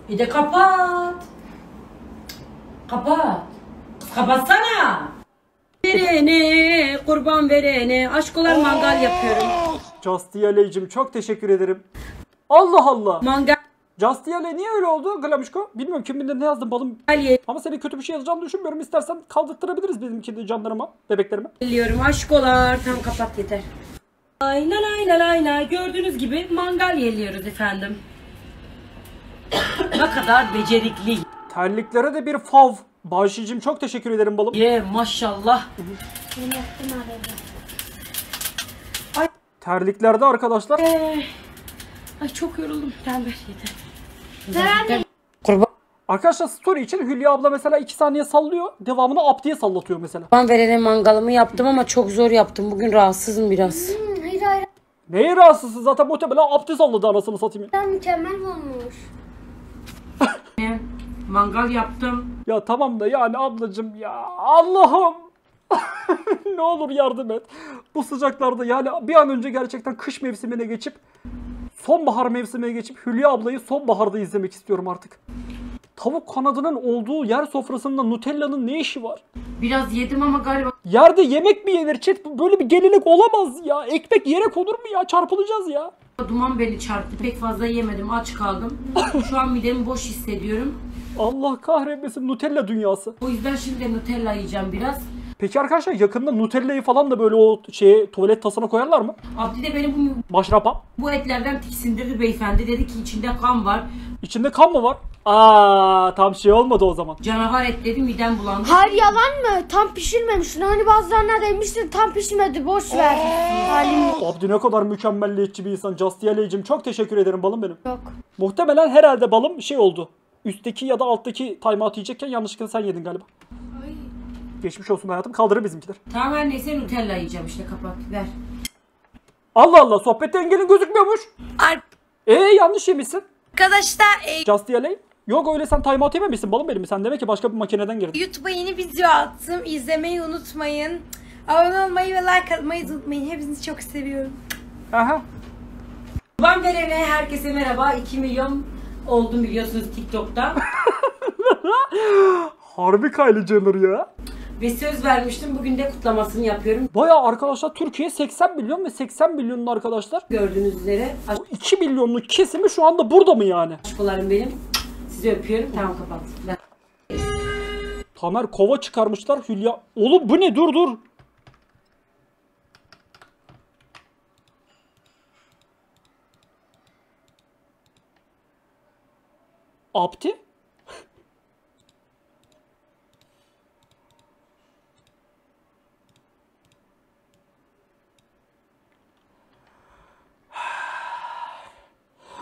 Bir de kapat. Kapat. Kapatsana. Verene, kurban verene, aşkolar mangal yapıyorum.
Castiyale'cim çok teşekkür ederim. Allah Allah.
Mangal
Castiyale niye öyle oldu Glamuşko? Bilmiyorum kim bilir ne yazdım balım. Ama senin kötü bir şey yazacağını düşünmüyorum. İstersen kaldırttırabiliriz benimki de canlarıma, bebeklerime.
yiyorum, aşkolar. Tamam kapat yeter. Ay la lay la lay la. Gördüğünüz gibi mangal yeliyoruz efendim. ne kadar becerikli.
Terliklere de bir fav. Bahşişim çok teşekkür ederim balım.
Ye maşallah.
Yeni yaptım arada.
Terliklerde arkadaşlar
Ee, ay çok yoruldum. Tamam ver yeter.
Arkadaşlar story için Hülya abla mesela 2 saniye sallıyor. Devamını Abdi'ye sallatıyor mesela.
Kurban verene mangalımı yaptım ama çok zor yaptım. Bugün rahatsızım biraz.
Hmm, hayır hayır.
Neye rahatsızsın zaten muhtemelen Abdi salladı anasını satayım. ya.
Mükemmel olmuş.
Mangal yaptım.
Ya tamam da yani ablacım ya Allah'ım. ne olur yardım et. Bu sıcaklarda yani bir an önce gerçekten kış mevsimine geçip sonbahar mevsimine geçip Hülya ablayı sonbaharda izlemek istiyorum artık. Tavuk kanadının olduğu yer sofrasında Nutella'nın ne işi var?
Biraz yedim ama galiba
Yerde yemek mi yenir chat? Böyle bir gelenek olamaz ya. Ekmek yere konur mu ya? Çarpılacağız ya.
duman beni çarptı. Pek fazla yemedim. Aç kaldım. Şu an midemi boş hissediyorum.
Allah kahretmesin Nutella dünyası.
O yüzden şimdi Nutella yiyeceğim biraz.
Peki arkadaşlar yakında Nutella'yı falan da böyle o şeye tuvalet tasına koyarlar mı?
Abdi de beni bu,
Maşrapa.
bu etlerden tiksindirdi beyefendi. Dedi ki içinde kan var.
İçinde kan mı var? Aa tam şey olmadı o zaman.
Canavar et dedi midem bulandı.
Hayır yalan mı? Tam pişirmemişsin. Hani bazılarına demiştin tam pişmedi. Boş ver. Halim
Abdi ne kadar mükemmelliyetçi bir insan. Castiyaleycim çok teşekkür ederim balım benim.
yok.
Muhtemelen herhalde balım şey oldu. Üstteki ya da alttaki timeout yiyecekken yanlışlıkla sen yedin galiba. Geçmiş olsun hayatım. Kaldırır bizimkiler.
Tamam her neyse Nutella yiyeceğim işte kapat ver.
Allah Allah sohbette engelin gözükmüyormuş. Ee yanlış yemişsin.
Arkadaşlar e,
Castiyaley. Yok öyle sen timeout yememişsin balım benim. Sen demek ki başka bir makineden girdin.
YouTube'a yeni video attım. İzlemeyi unutmayın. Abone olmayı ve like atmayı unutmayın. Hepinizi çok seviyorum.
Aha.
Kurban verene herkese merhaba. 2 milyon oldum biliyorsunuz TikTok'ta.
Harbi Kylie Jenner ya.
Ve söz vermiştim. Bugün de kutlamasını yapıyorum.
Baya arkadaşlar Türkiye 80 milyon ve 80 milyonun arkadaşlar
Gördüğünüz üzere
o 2 milyonluk kesimi şu anda burada mı yani?
aşkolarım benim. Sizi öpüyorum. Tamam kapat. Ver.
Tamer kova çıkarmışlar Hülya. Oğlum bu ne dur dur. Abdi?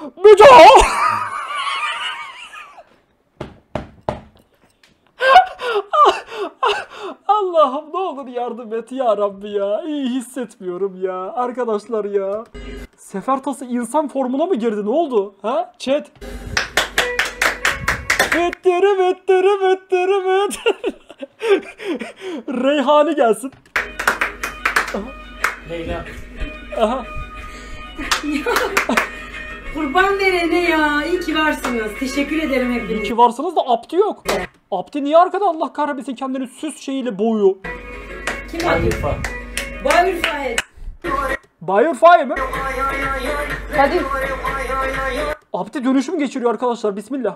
Müco! Allah'ım ne olur yardım et ya Rabbi ya. İyi hissetmiyorum ya. Arkadaşlar ya. Sefer tası insan formuna mı girdi? Ne oldu? Ha? Chat. Vettiri vettiri vettiri vettiri. Reyhani gelsin.
Leyla.
Aha.
Kurban verene ya. İyi ki varsınız. Teşekkür ederim
İyi
hepiniz.
ki varsınız da Abdi yok. Abdi niye arkada Allah kahretmesin kendini süs şeyiyle boğuyor.
Kim var? Bayur Fahed.
Bayer Fire mi? Hadi. Abdi dönüşüm geçiriyor arkadaşlar. Bismillah.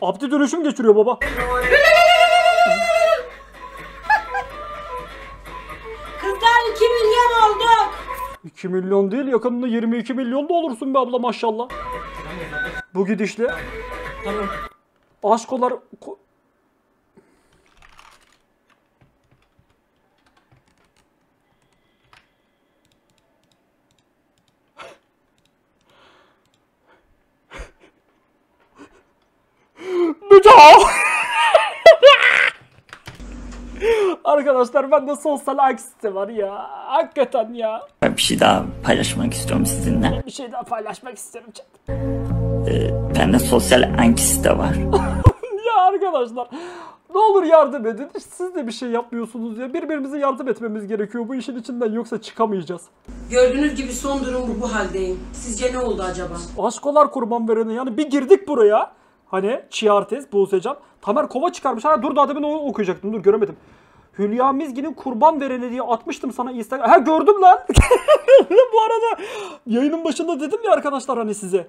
Abdi dönüşüm geçiriyor baba.
2 milyon
değil yakınında 22 milyon da olursun be abla maşallah. Bu gidişle. Aşkolar... Bıçak! Arkadaşlar ben de sosyal anksiyete var ya. Hakikaten ya.
Bir şey daha paylaşmak istiyorum sizinle.
Bir şey daha paylaşmak istiyorum. chat.
Bende sosyal anksiyete var.
Ya arkadaşlar ne olur yardım edin. Siz de bir şey yapmıyorsunuz ya. Birbirimize yardım etmemiz gerekiyor bu işin içinden yoksa çıkamayacağız.
Gördüğünüz gibi son durum bu, bu haldeyim. Sizce ne oldu acaba?
Aşkolar kurban verene yani bir girdik buraya. Hani Çiğartez, Busecan. Tamer kova çıkarmış. Ha dur daha demin onu okuyacaktım. Dur göremedim. Hülya Mizgin'in kurban vereni diye atmıştım sana Instagram. Ha gördüm lan. Bu arada yayının başında dedim ya arkadaşlar hani size.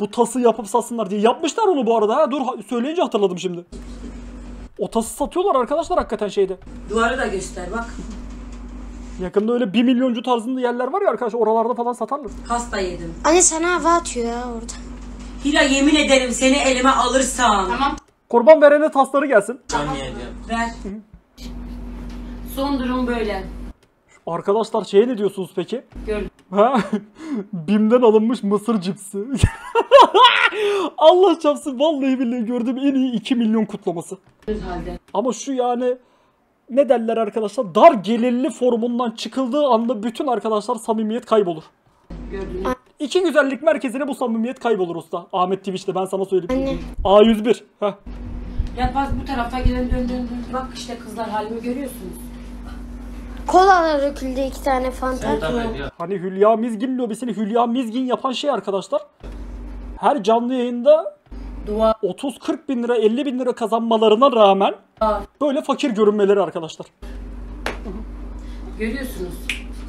Bu tası yapıp satsınlar diye. Yapmışlar onu bu arada. Ha dur söyleyince hatırladım şimdi. O tası satıyorlar arkadaşlar hakikaten şeyde.
Duvarı da göster bak.
Yakında öyle 1 milyoncu tarzında yerler var ya arkadaşlar oralarda falan satarlar.
Pasta yedim.
Anne sana hava atıyor ya orada.
Hira yemin ederim seni elime alırsam. Tamam.
Kurban verene tasları gelsin.
Ver. Son durum böyle.
Arkadaşlar şeye ne diyorsunuz peki?
Gördüm.
Ha? Bim'den alınmış mısır cipsi. Allah çapsın vallahi billahi gördüğüm en iyi 2 milyon kutlaması.
halde.
Ama şu yani ne derler arkadaşlar dar gelirli formundan çıkıldığı anda bütün arkadaşlar samimiyet kaybolur.
Gördüğünüz
İki güzellik merkezine bu samimiyet kaybolur usta. Ahmet Twitch'te ben sana söyleyeyim.
Anne.
A101. Heh.
Yapmaz bu tarafa gelen dön dön dön. Bak işte kızlar halimi görüyorsunuz.
Kola döküldü iki tane fanta.
Hani Hülya Mizgin lobisini Hülya Mizgin yapan şey arkadaşlar. Her canlı yayında
Dua.
30-40 bin lira 50 bin lira kazanmalarına rağmen böyle fakir görünmeleri arkadaşlar.
Görüyorsunuz.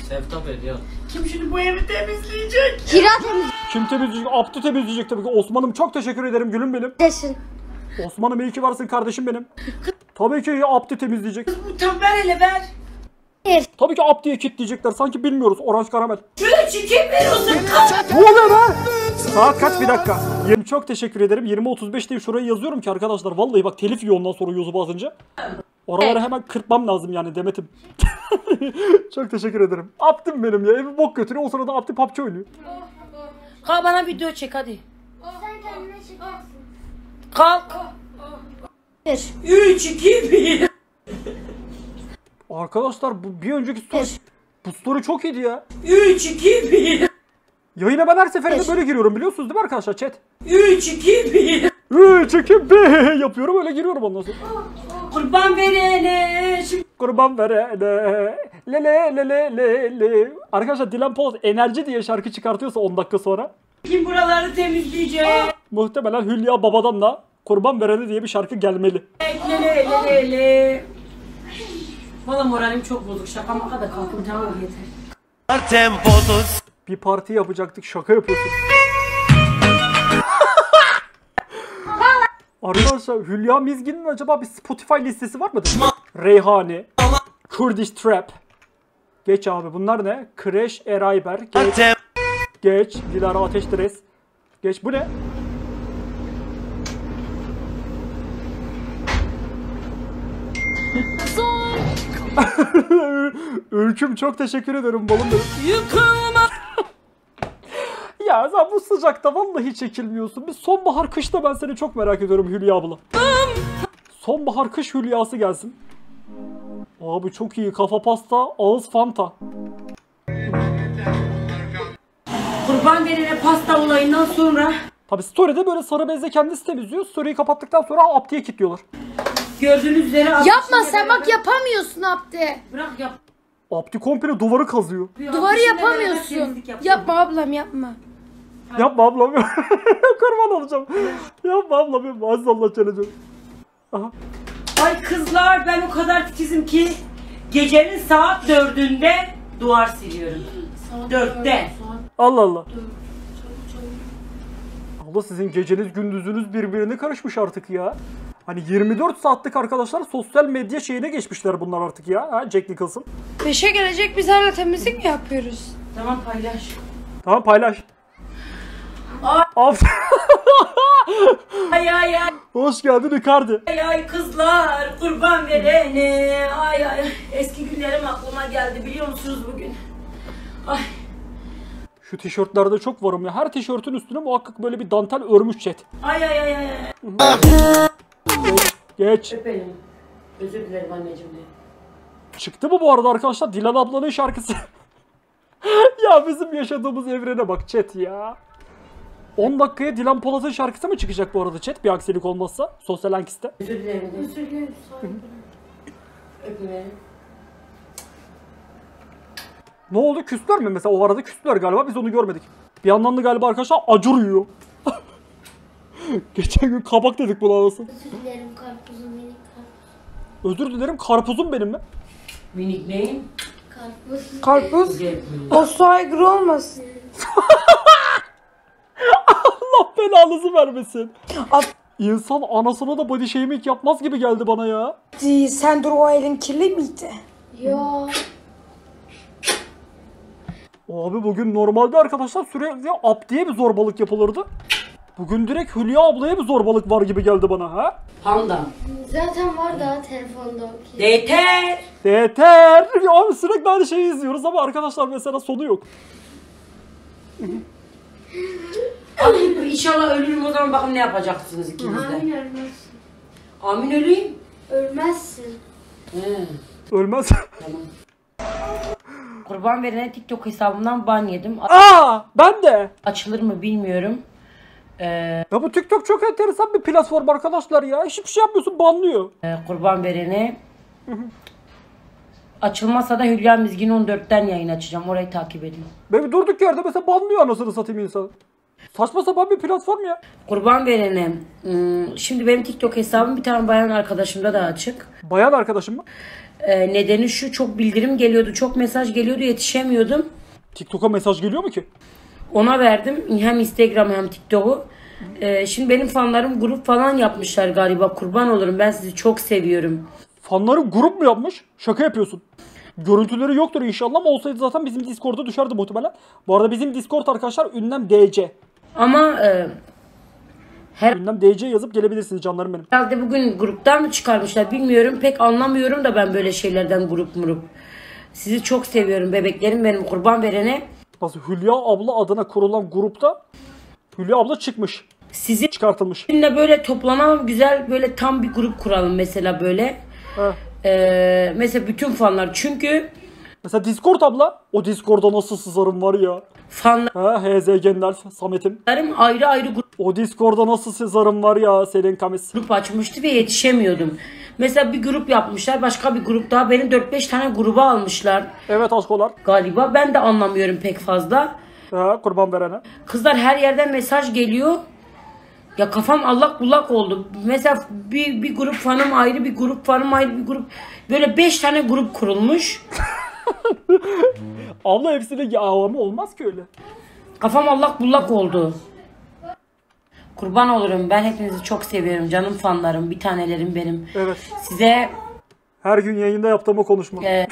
Seftap ediyor.
Kim şimdi bu evi temizleyecek?
Hira temiz
Kim temizleyecek? Abdü temizleyecek tabii ki. Osman'ım çok teşekkür ederim gülüm benim.
desin.
Osman'ım iyi ki varsın kardeşim benim. Tabii ki Abdü temizleyecek.
Bu tam ver hele ver.
Tabii ki Abdü'ye kitleyecekler. Sanki bilmiyoruz. Orange karamel.
Çirkin veriyorsun kaç.
Ne oluyor be? Saat kaç bir dakika. 20 çok teşekkür ederim. 20.35 diye şuraya yazıyorum ki arkadaşlar. Vallahi bak telif yiyor ondan sonra YouTube'a basınca. Oraları hemen kırpmam lazım yani Demet'im. çok teşekkür ederim. Abdüm benim ya. Evi bok götürüyor. O sırada Abdü PUBG oynuyor.
Kalk bana video çek hadi.
Sen kendine çıkarsın.
Kalk.
Bir.
3 2 1.
Arkadaşlar bu bir önceki story... Bu story çok iyiydi ya.
3 2 1.
Yayına ben her seferinde böyle giriyorum biliyorsunuz değil mi arkadaşlar chat?
3 2 1.
3 2 1 yapıyorum öyle giriyorum ondan sonra.
Kurban verene. Şimdi
Kurban verene le le le le le le. Arkadaşlar Dilan Polat enerji diye şarkı çıkartıyorsa 10 dakika sonra
kim buraları temizleyecek?
muhtemelen Hülya Baba'dan da Kurban verene diye bir şarkı gelmeli.
Le le le le le. Valla moralim çok bozuk. Şaka maka da kalkın tamam yeter.
Bir parti yapacaktık şaka yapıyorsun. Arkadaşlar Hülya Mizgin'in acaba bir Spotify listesi var mıdır? Reyhani, Kurdish Trap. Geç abi bunlar ne? Crash Erayber. Geç. Geç. Dilara Ateş Dres. Geç bu ne? Ülküm çok teşekkür ederim balım benim.
Yıkılma.
Ya sen bu sıcakta vallahi çekilmiyorsun. Bir sonbahar kışta ben seni çok merak ediyorum Hülya abla. Sonbahar kış Hülyası gelsin. Abi çok iyi kafa pasta ağız fanta.
Kurban verene pasta olayından sonra
Tabi story'de böyle sarı bezle kendisi temizliyor. Story'yi kapattıktan sonra Abdi'ye kilitliyorlar.
Gördüğünüz üzere
Yapma sen bak yapamıyorsun Abdi.
Bırak yap.
Abdi komple duvarı kazıyor.
Duvarı yapamıyorsun. Yapma ablam yapma.
Yapma ablam. Kurban olacağım. Yapma ablam. yapma. Aziz Allah Celle
Ay kızlar ben o kadar titizim ki gecenin saat dördünde duvar siliyorum. Dörtte.
Allah Allah. Allah sizin geceniz gündüzünüz birbirine karışmış artık ya. Hani 24 saatlik arkadaşlar sosyal medya şeyine geçmişler bunlar artık ya. Ha Jack Nicholson.
Beşe gelecek biz hala temizlik mi yapıyoruz?
Tamam paylaş.
Tamam paylaş.
Ay.
Af-
Ay ay ay
Hoş geldin Icardi.
ay ay kızlar kurban verene. Ay ay eski günlerim aklıma geldi biliyor musunuz bugün? Ay
Şu tişörtlerde çok varım ya. Her tişörtün üstüne muhakkak böyle bir dantel örmüş chat.
Ay ay ay ay.
Geç.
Öpelim. Özür dilerim anneciğim de.
Çıktı mı bu arada arkadaşlar? Dilan ablanın şarkısı. ya bizim yaşadığımız evrene bak chat ya. 10 dakikaya Dilan Polat'ın şarkısı mı çıkacak bu arada chat? Bir aksilik olmazsa. Sosyal Ankis'te.
Özür dilerim.
Özür dilerim.
Öpüyorum.
Ne oldu? Küstüler mi? Mesela o arada küstüler galiba. Biz onu görmedik. Bir yandan da galiba arkadaşlar acur yiyor. Geçen gün kabak dedik buna anasını.
Özür dilerim karpuzum minik karpuz.
Özür dilerim karpuzum benim mi?
Minik neyim?
Karpuz.
Karpuz. O su aygırı olmasın.
Allah belanızı vermesin.
Ab-
İnsan anasına da body shaming yapmaz gibi geldi bana ya.
Sen dur o elin kirli miydi?
Yo.
Abi bugün normalde arkadaşlar sürekli Abdi'ye bir zorbalık yapılırdı. Bugün direkt Hülya ablaya bir zorbalık var gibi geldi bana ha.
Panda.
Zaten var daha telefonda. okey.
Yeter.
Yeter. Abi sürekli aynı şeyi izliyoruz ama arkadaşlar mesela sonu yok.
Abi inşallah ölürüm o zaman bakın ne yapacaksınız ikiniz de.
Amin ölmezsin.
Amin öleyim.
Ölmezsin.
He.
Ölmez.
Kurban verene TikTok hesabımdan ban yedim. A-
Aa ben de.
Açılır mı bilmiyorum. Ee,
Ya bu TikTok çok enteresan bir platform arkadaşlar ya. Hiçbir şey yapmıyorsun banlıyor.
e, kurban verene açılmazsa da Hülya Mizgin 14'ten yayın açacağım. Orayı takip edin.
Bir durduk yerde mesela banlıyor anasını satayım insanı. Saçma sapan bir platform ya.
Kurban verene hmm, şimdi benim TikTok hesabım bir tane bayan arkadaşımda da açık.
Bayan arkadaşım mı?
Ee, nedeni şu çok bildirim geliyordu, çok mesaj geliyordu, yetişemiyordum.
TikTok'a mesaj geliyor mu ki?
Ona verdim hem Instagram hem TikTok'u. Ee, şimdi benim fanlarım grup falan yapmışlar galiba. Kurban olurum ben sizi çok seviyorum.
Fanların grup mu yapmış? Şaka yapıyorsun. Görüntüleri yoktur inşallah ama olsaydı zaten bizim Discord'da düşerdi muhtemelen. Bu arada bizim Discord arkadaşlar ünlem DC.
Ama e,
Ünlem DC yazıp gelebilirsiniz canlarım benim.
herhalde bugün gruptan mı çıkarmışlar bilmiyorum. Pek anlamıyorum da ben böyle şeylerden grup murup. Sizi çok seviyorum bebeklerim benim kurban verene.
Nasıl Hülya abla adına kurulan grupta Hülya abla çıkmış.
Sizinle
Çıkartılmış.
böyle toplanan güzel böyle tam bir grup kuralım mesela böyle. Ee, mesela bütün fanlar çünkü
Mesela Discord abla. O Discord'da nasıl sızarım var ya.
fanlarım
Ha HZ Gender Samet'im.
ayrı ayrı grup
O Discord'da nasıl sızarım var ya Selin Kamis.
grup açmıştı ve yetişemiyordum. Mesela bir grup yapmışlar, başka bir grup daha benim 4-5 tane gruba almışlar
Evet aşkolar.
galiba. Ben de anlamıyorum pek fazla.
Ha, kurban verene.
Kızlar her yerden mesaj geliyor. Ya kafam allak bullak oldu. Mesela bir, bir grup fanım ayrı, bir grup fanım ayrı, bir grup. Böyle 5 tane grup kurulmuş.
Abla hepsine avamı olmaz ki öyle.
Kafam allak bullak oldu. Kurban olurum. Ben hepinizi çok seviyorum. Canım fanlarım, bir tanelerim benim.
Evet.
Size
Her gün yayında yaptığım konuşma.
Ee,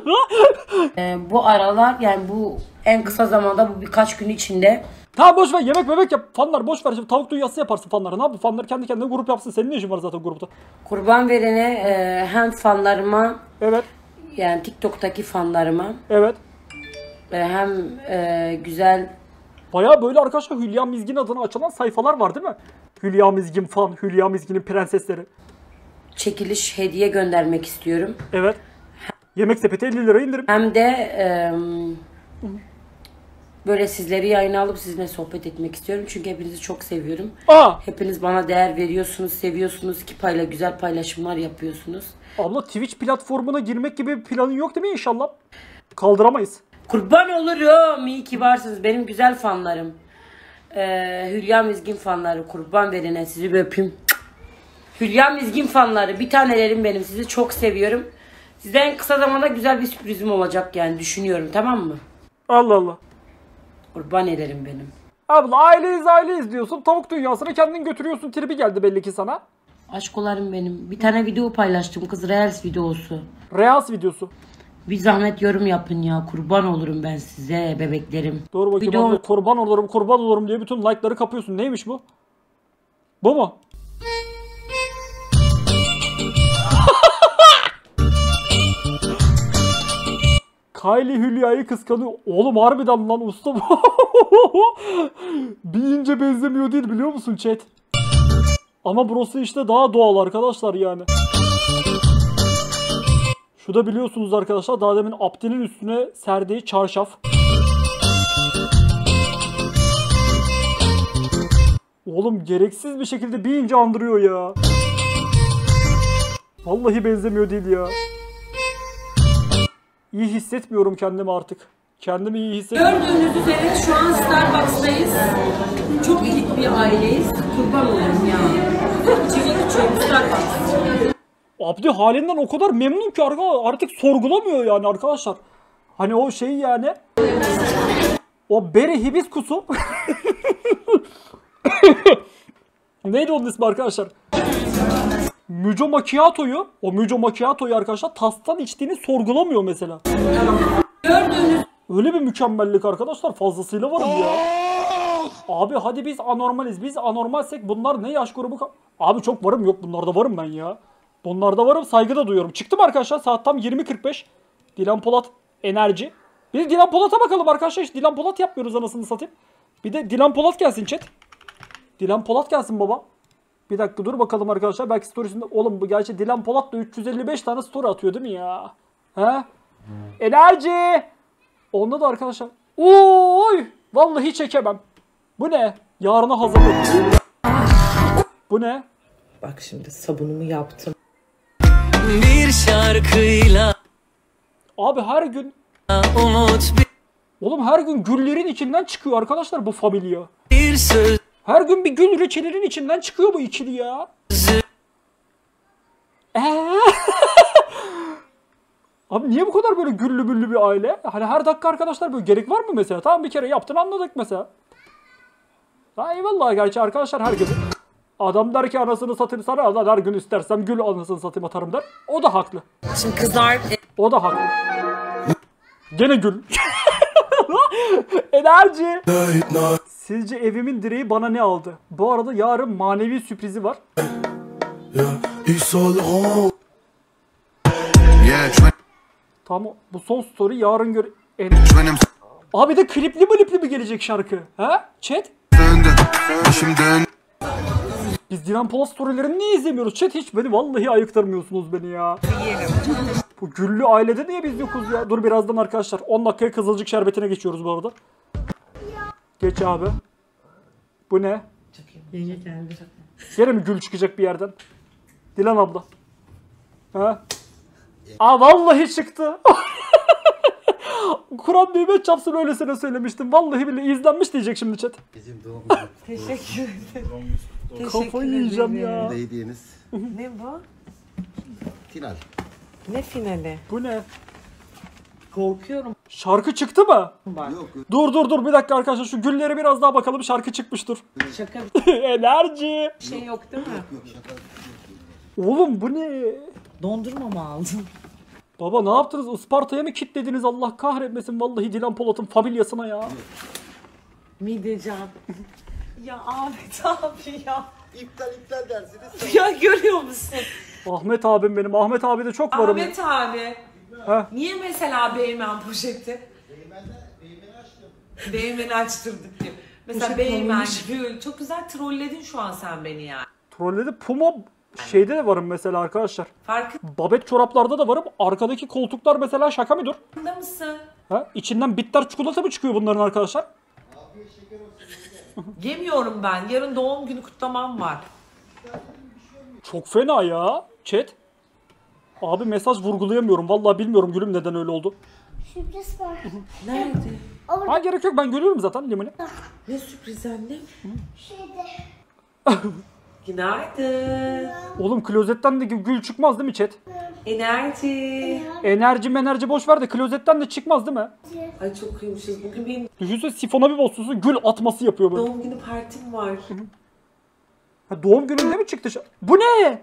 e, bu aralar yani bu en kısa zamanda bu birkaç gün içinde
Tamam boş ver yemek bebek yap. Fanlar boş ver. Şimdi tavuk dünyası yaparsın fanlara. Ne yapayım? Fanlar kendi kendine grup yapsın. Senin ne işin var zaten grupta?
kurban verene e, hem fanlarıma
Evet.
yani TikTok'taki fanlarıma
Evet.
e, hem e, güzel
Baya böyle arkadaşlar Hülya Mizgin adına açılan sayfalar var değil mi? Hülya Mizgin fan, Hülya Mizgin'in prensesleri.
çekiliş hediye göndermek istiyorum.
Evet. Yemek sepeti 50 lira indirim.
Hem de e, böyle sizleri yayına alıp sizinle sohbet etmek istiyorum. Çünkü hepinizi çok seviyorum.
Aa!
Hepiniz bana değer veriyorsunuz, seviyorsunuz ki payla güzel paylaşımlar yapıyorsunuz.
Abla Twitch platformuna girmek gibi bir planın yok değil mi inşallah? Kaldıramayız.
Kurban olurum. İyi ki varsınız. Benim güzel fanlarım. Ee, Hülya Mizgin fanları. Kurban verine sizi bir öpeyim. Hülya Mizgin fanları. Bir tanelerim benim. Sizi çok seviyorum. Size en kısa zamanda güzel bir sürprizim olacak yani düşünüyorum tamam mı?
Allah Allah.
Kurban ederim benim.
Abla aileyiz aileyiz diyorsun. Tavuk dünyasına kendin götürüyorsun. Tribi geldi belli ki sana.
Aşkolarım benim. Bir tane video paylaştım kız Reels videosu.
Reels videosu.
Bir zahmet yorum yapın ya. Kurban olurum ben size bebeklerim.
Doğru bakayım
Video-
abla kurban olurum kurban olurum diye bütün like'ları kapıyorsun. Neymiş bu? Bu mu? Kylie Hülya'yı kıskanıyor. Oğlum harbiden lan usta bu. bir ince benzemiyor değil biliyor musun chat? Ama burası işte daha doğal arkadaşlar yani. Şu da biliyorsunuz arkadaşlar daha demin Abdi'nin üstüne serdiği çarşaf. Oğlum gereksiz bir şekilde bir ince andırıyor ya. Vallahi benzemiyor değil ya. İyi hissetmiyorum kendimi artık. Kendimi iyi hissetmiyorum.
Gördüğünüz üzere şu an Starbucks'tayız. Çok elit bir aileyiz. Kurban olayım ya. İçecek içiyorum Starbucks.
Abdi halinden o kadar memnun ki artık sorgulamıyor yani arkadaşlar. Hani o şey yani. O beri hibiskusu. Neydi onun ismi arkadaşlar? Müco Macchiato'yu, o Müco Macchiato'yu arkadaşlar tastan içtiğini sorgulamıyor mesela. Öyle bir mükemmellik arkadaşlar fazlasıyla varım ya. Abi hadi biz anormaliz. Biz anormalsek bunlar ne yaş grubu? Abi çok varım yok bunlarda varım ben ya. Bunlarda varım saygı da duyuyorum. Çıktım arkadaşlar saat tam 20.45. Dilan Polat enerji. Bir Dilan Polat'a bakalım arkadaşlar. Hiç Dilan Polat yapmıyoruz anasını satayım. Bir de Dilan Polat gelsin chat. Dilan Polat gelsin baba. Bir dakika dur bakalım arkadaşlar. Belki storiesinde... Oğlum bu gerçi Dilan Polat da 355 tane story atıyor değil mi ya? He? Enerji! Onda da arkadaşlar. Oy! Vallahi çekemem. Bu ne? Yarına hazırlık. Bu ne?
Bak şimdi sabunumu yaptım.
Bir şarkıyla
Abi her gün
umut
Oğlum her gün güllerin içinden çıkıyor arkadaşlar bu familya.
bir söz
Her gün bir gül reçelinin içinden çıkıyor bu ikili ya. Ee? Abi niye bu kadar böyle güllü müllü bir aile? Hani her dakika arkadaşlar böyle gerek var mı mesela? Tamam bir kere yaptın anladık mesela. Ha eyvallah gerçi arkadaşlar her gün. Adam der ki anasını satayım sana Allah her gün istersem gül anasını satayım atarım der. O da haklı.
Şimdi kızlar
O da haklı. Gene gül. Enerji. Sizce evimin direği bana ne aldı? Bu arada yarın manevi sürprizi var. Tamam bu son story yarın gör... En... Abi de klipli klipli mi gelecek şarkı? Ha? Chat? Biz Dilan Polat storylerini niye izlemiyoruz? Chat hiç beni vallahi ayıktırmıyorsunuz beni ya. Bu güllü ailede niye biz yokuz ya? Dur birazdan arkadaşlar. 10 dakikaya kızılcık şerbetine geçiyoruz bu arada. Geç abi. Bu ne? Gene mi gül çıkacak bir yerden? Dilan abla. Ha? Aa vallahi çıktı. Kur'an nimet çapsın öylesine söylemiştim. Vallahi bile izlenmiş diyecek şimdi chat.
teşekkür ederim.
Kafayı yiyeceğim ya.
hediyeniz.
Ne bu?
Final.
Ne finali?
Bu ne?
Korkuyorum.
Şarkı çıktı mı?
Yok
Dur dur dur bir dakika arkadaşlar şu gülleri biraz daha bakalım şarkı çıkmıştır.
Şaka
Enerji.
bir şey yok değil mi?
Oğlum bu ne?
Dondurma mı aldın?
Baba ne yaptınız? Isparta'ya mı kilitlediniz? Allah kahretmesin vallahi Dilan Polat'ın familyasına ya.
Midecan. Ya Ahmet abi ya.
İptal iptal dersiniz.
Ya görüyor musun?
Ahmet abim benim. Ahmet abi de çok varım.
Ahmet abi.
Heh.
Niye mesela Beymen poşeti? Beymen'i açtırdık diyor. Mesela Beymen, Gül. Çok güzel trolledin şu an sen beni yani.
Trolledi Puma şeyde de varım mesela arkadaşlar.
Farkında
Babet çoraplarda da varım. Arkadaki koltuklar mesela şaka mıdır?
mısın?
Ha? İçinden bitter çikolata mı çıkıyor bunların arkadaşlar?
Yemiyorum ben. Yarın doğum günü kutlamam var.
Çok fena ya. Chat. Abi mesaj vurgulayamıyorum. Vallahi bilmiyorum gülüm neden öyle oldu.
Sürpriz var.
Nerede?
Ha gerek yok ben görüyorum zaten limoni.
Ne sürpriz anne?
Şeyde.
Günaydın.
Oğlum klozetten de gül çıkmaz değil mi chat?
Enerji.
Enerji menerji boş ver de klozetten de çıkmaz değil mi?
Ay çok kıymışız. Bugün benim
Düşünsene sifona bir basıyorsun gül atması yapıyor böyle.
doğum günü partim var.
Ha, doğum gününde mi çıktı? şu- Bu ne?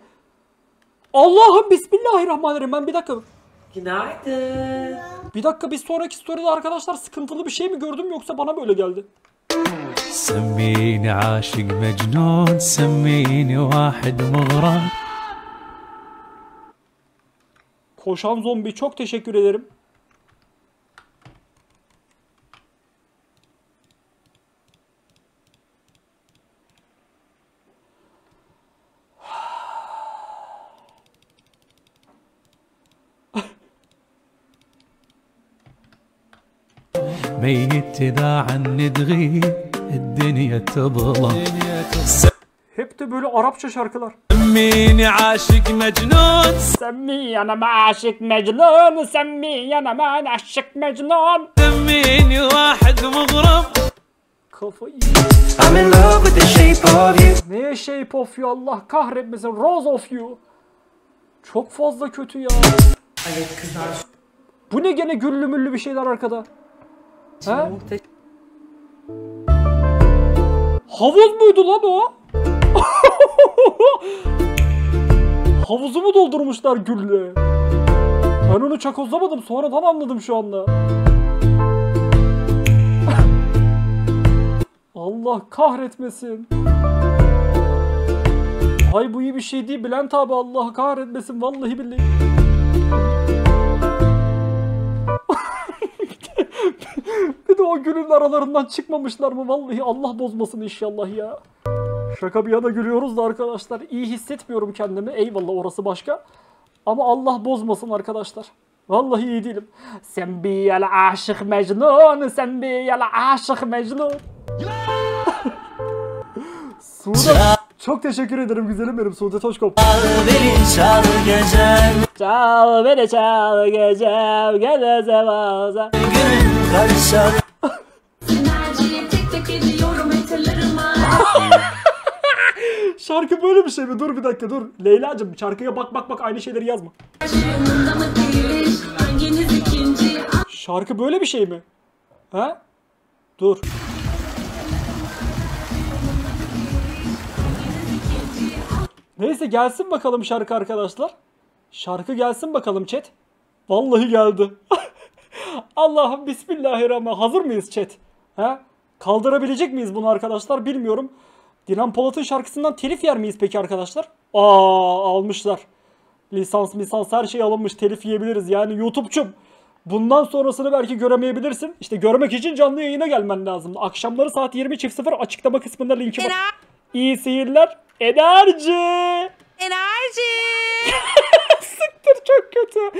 Allah'ım bismillahirrahmanirrahim. Ben bir dakika.
Günaydın.
Bir dakika bir sonraki story'de arkadaşlar sıkıntılı bir şey mi gördüm yoksa bana böyle geldi.
سميني عاشق مجنون سميني واحد مغرم
Koşan zombi çok teşekkür ederim.
ميت اذا عن تغيب deniye tabala
Hep de böyle Arapça şarkılar.
Semmini aşık mecnun.
Semmi yanama aşık mecnun. Semmi yanama aşık mecnun.
Semmini vahid mughrab
Kafayı
I'm in love with the shape of you.
Neye shape of you? Allah kahretmesin. Rose of you. Çok fazla kötü ya.
Evet kızlar.
Bu ne gene güllü müllü bir şeyler arkada? He? Havuz muydu lan o? Havuzu mu doldurmuşlar gülle? Ben onu çakozlamadım sonradan anladım şu anda. Allah kahretmesin. Ay bu iyi bir şey değil Bülent abi Allah kahretmesin vallahi billahi. O gülün aralarından çıkmamışlar mı vallahi Allah bozmasın inşallah ya. Şaka bir yana gülüyoruz da arkadaşlar. İyi hissetmiyorum kendimi. Eyvallah orası başka. Ama Allah bozmasın arkadaşlar. Vallahi iyi değilim. Sen bir yala aşık mecnun. Sen bir yala aşık mecnun. Sude çok teşekkür ederim güzelim benim Sude Toşkom.
çal gecem
Çal beni çal gecem gel zemaza.
Günün karışar
Şarkı böyle bir şey mi? Dur bir dakika dur. Leyla'cığım şarkıya bak bak bak aynı şeyleri yazma. Şarkı böyle bir şey mi? Ha? Dur. Neyse gelsin bakalım şarkı arkadaşlar. Şarkı gelsin bakalım chat. Vallahi geldi. Allah'ım bismillahirrahmanirrahim. Hazır mıyız chat? Ha? Kaldırabilecek miyiz bunu arkadaşlar bilmiyorum. Dilan Polat'ın şarkısından telif yer miyiz peki arkadaşlar? Aa almışlar. Lisans misans her şey alınmış telif yiyebiliriz. Yani YouTube'cum bundan sonrasını belki göremeyebilirsin. İşte görmek için canlı yayına gelmen lazım. Akşamları saat 20.00 açıklama kısmında linki var. İyi seyirler. Enerji.
Enerji.
Siktir çok kötü.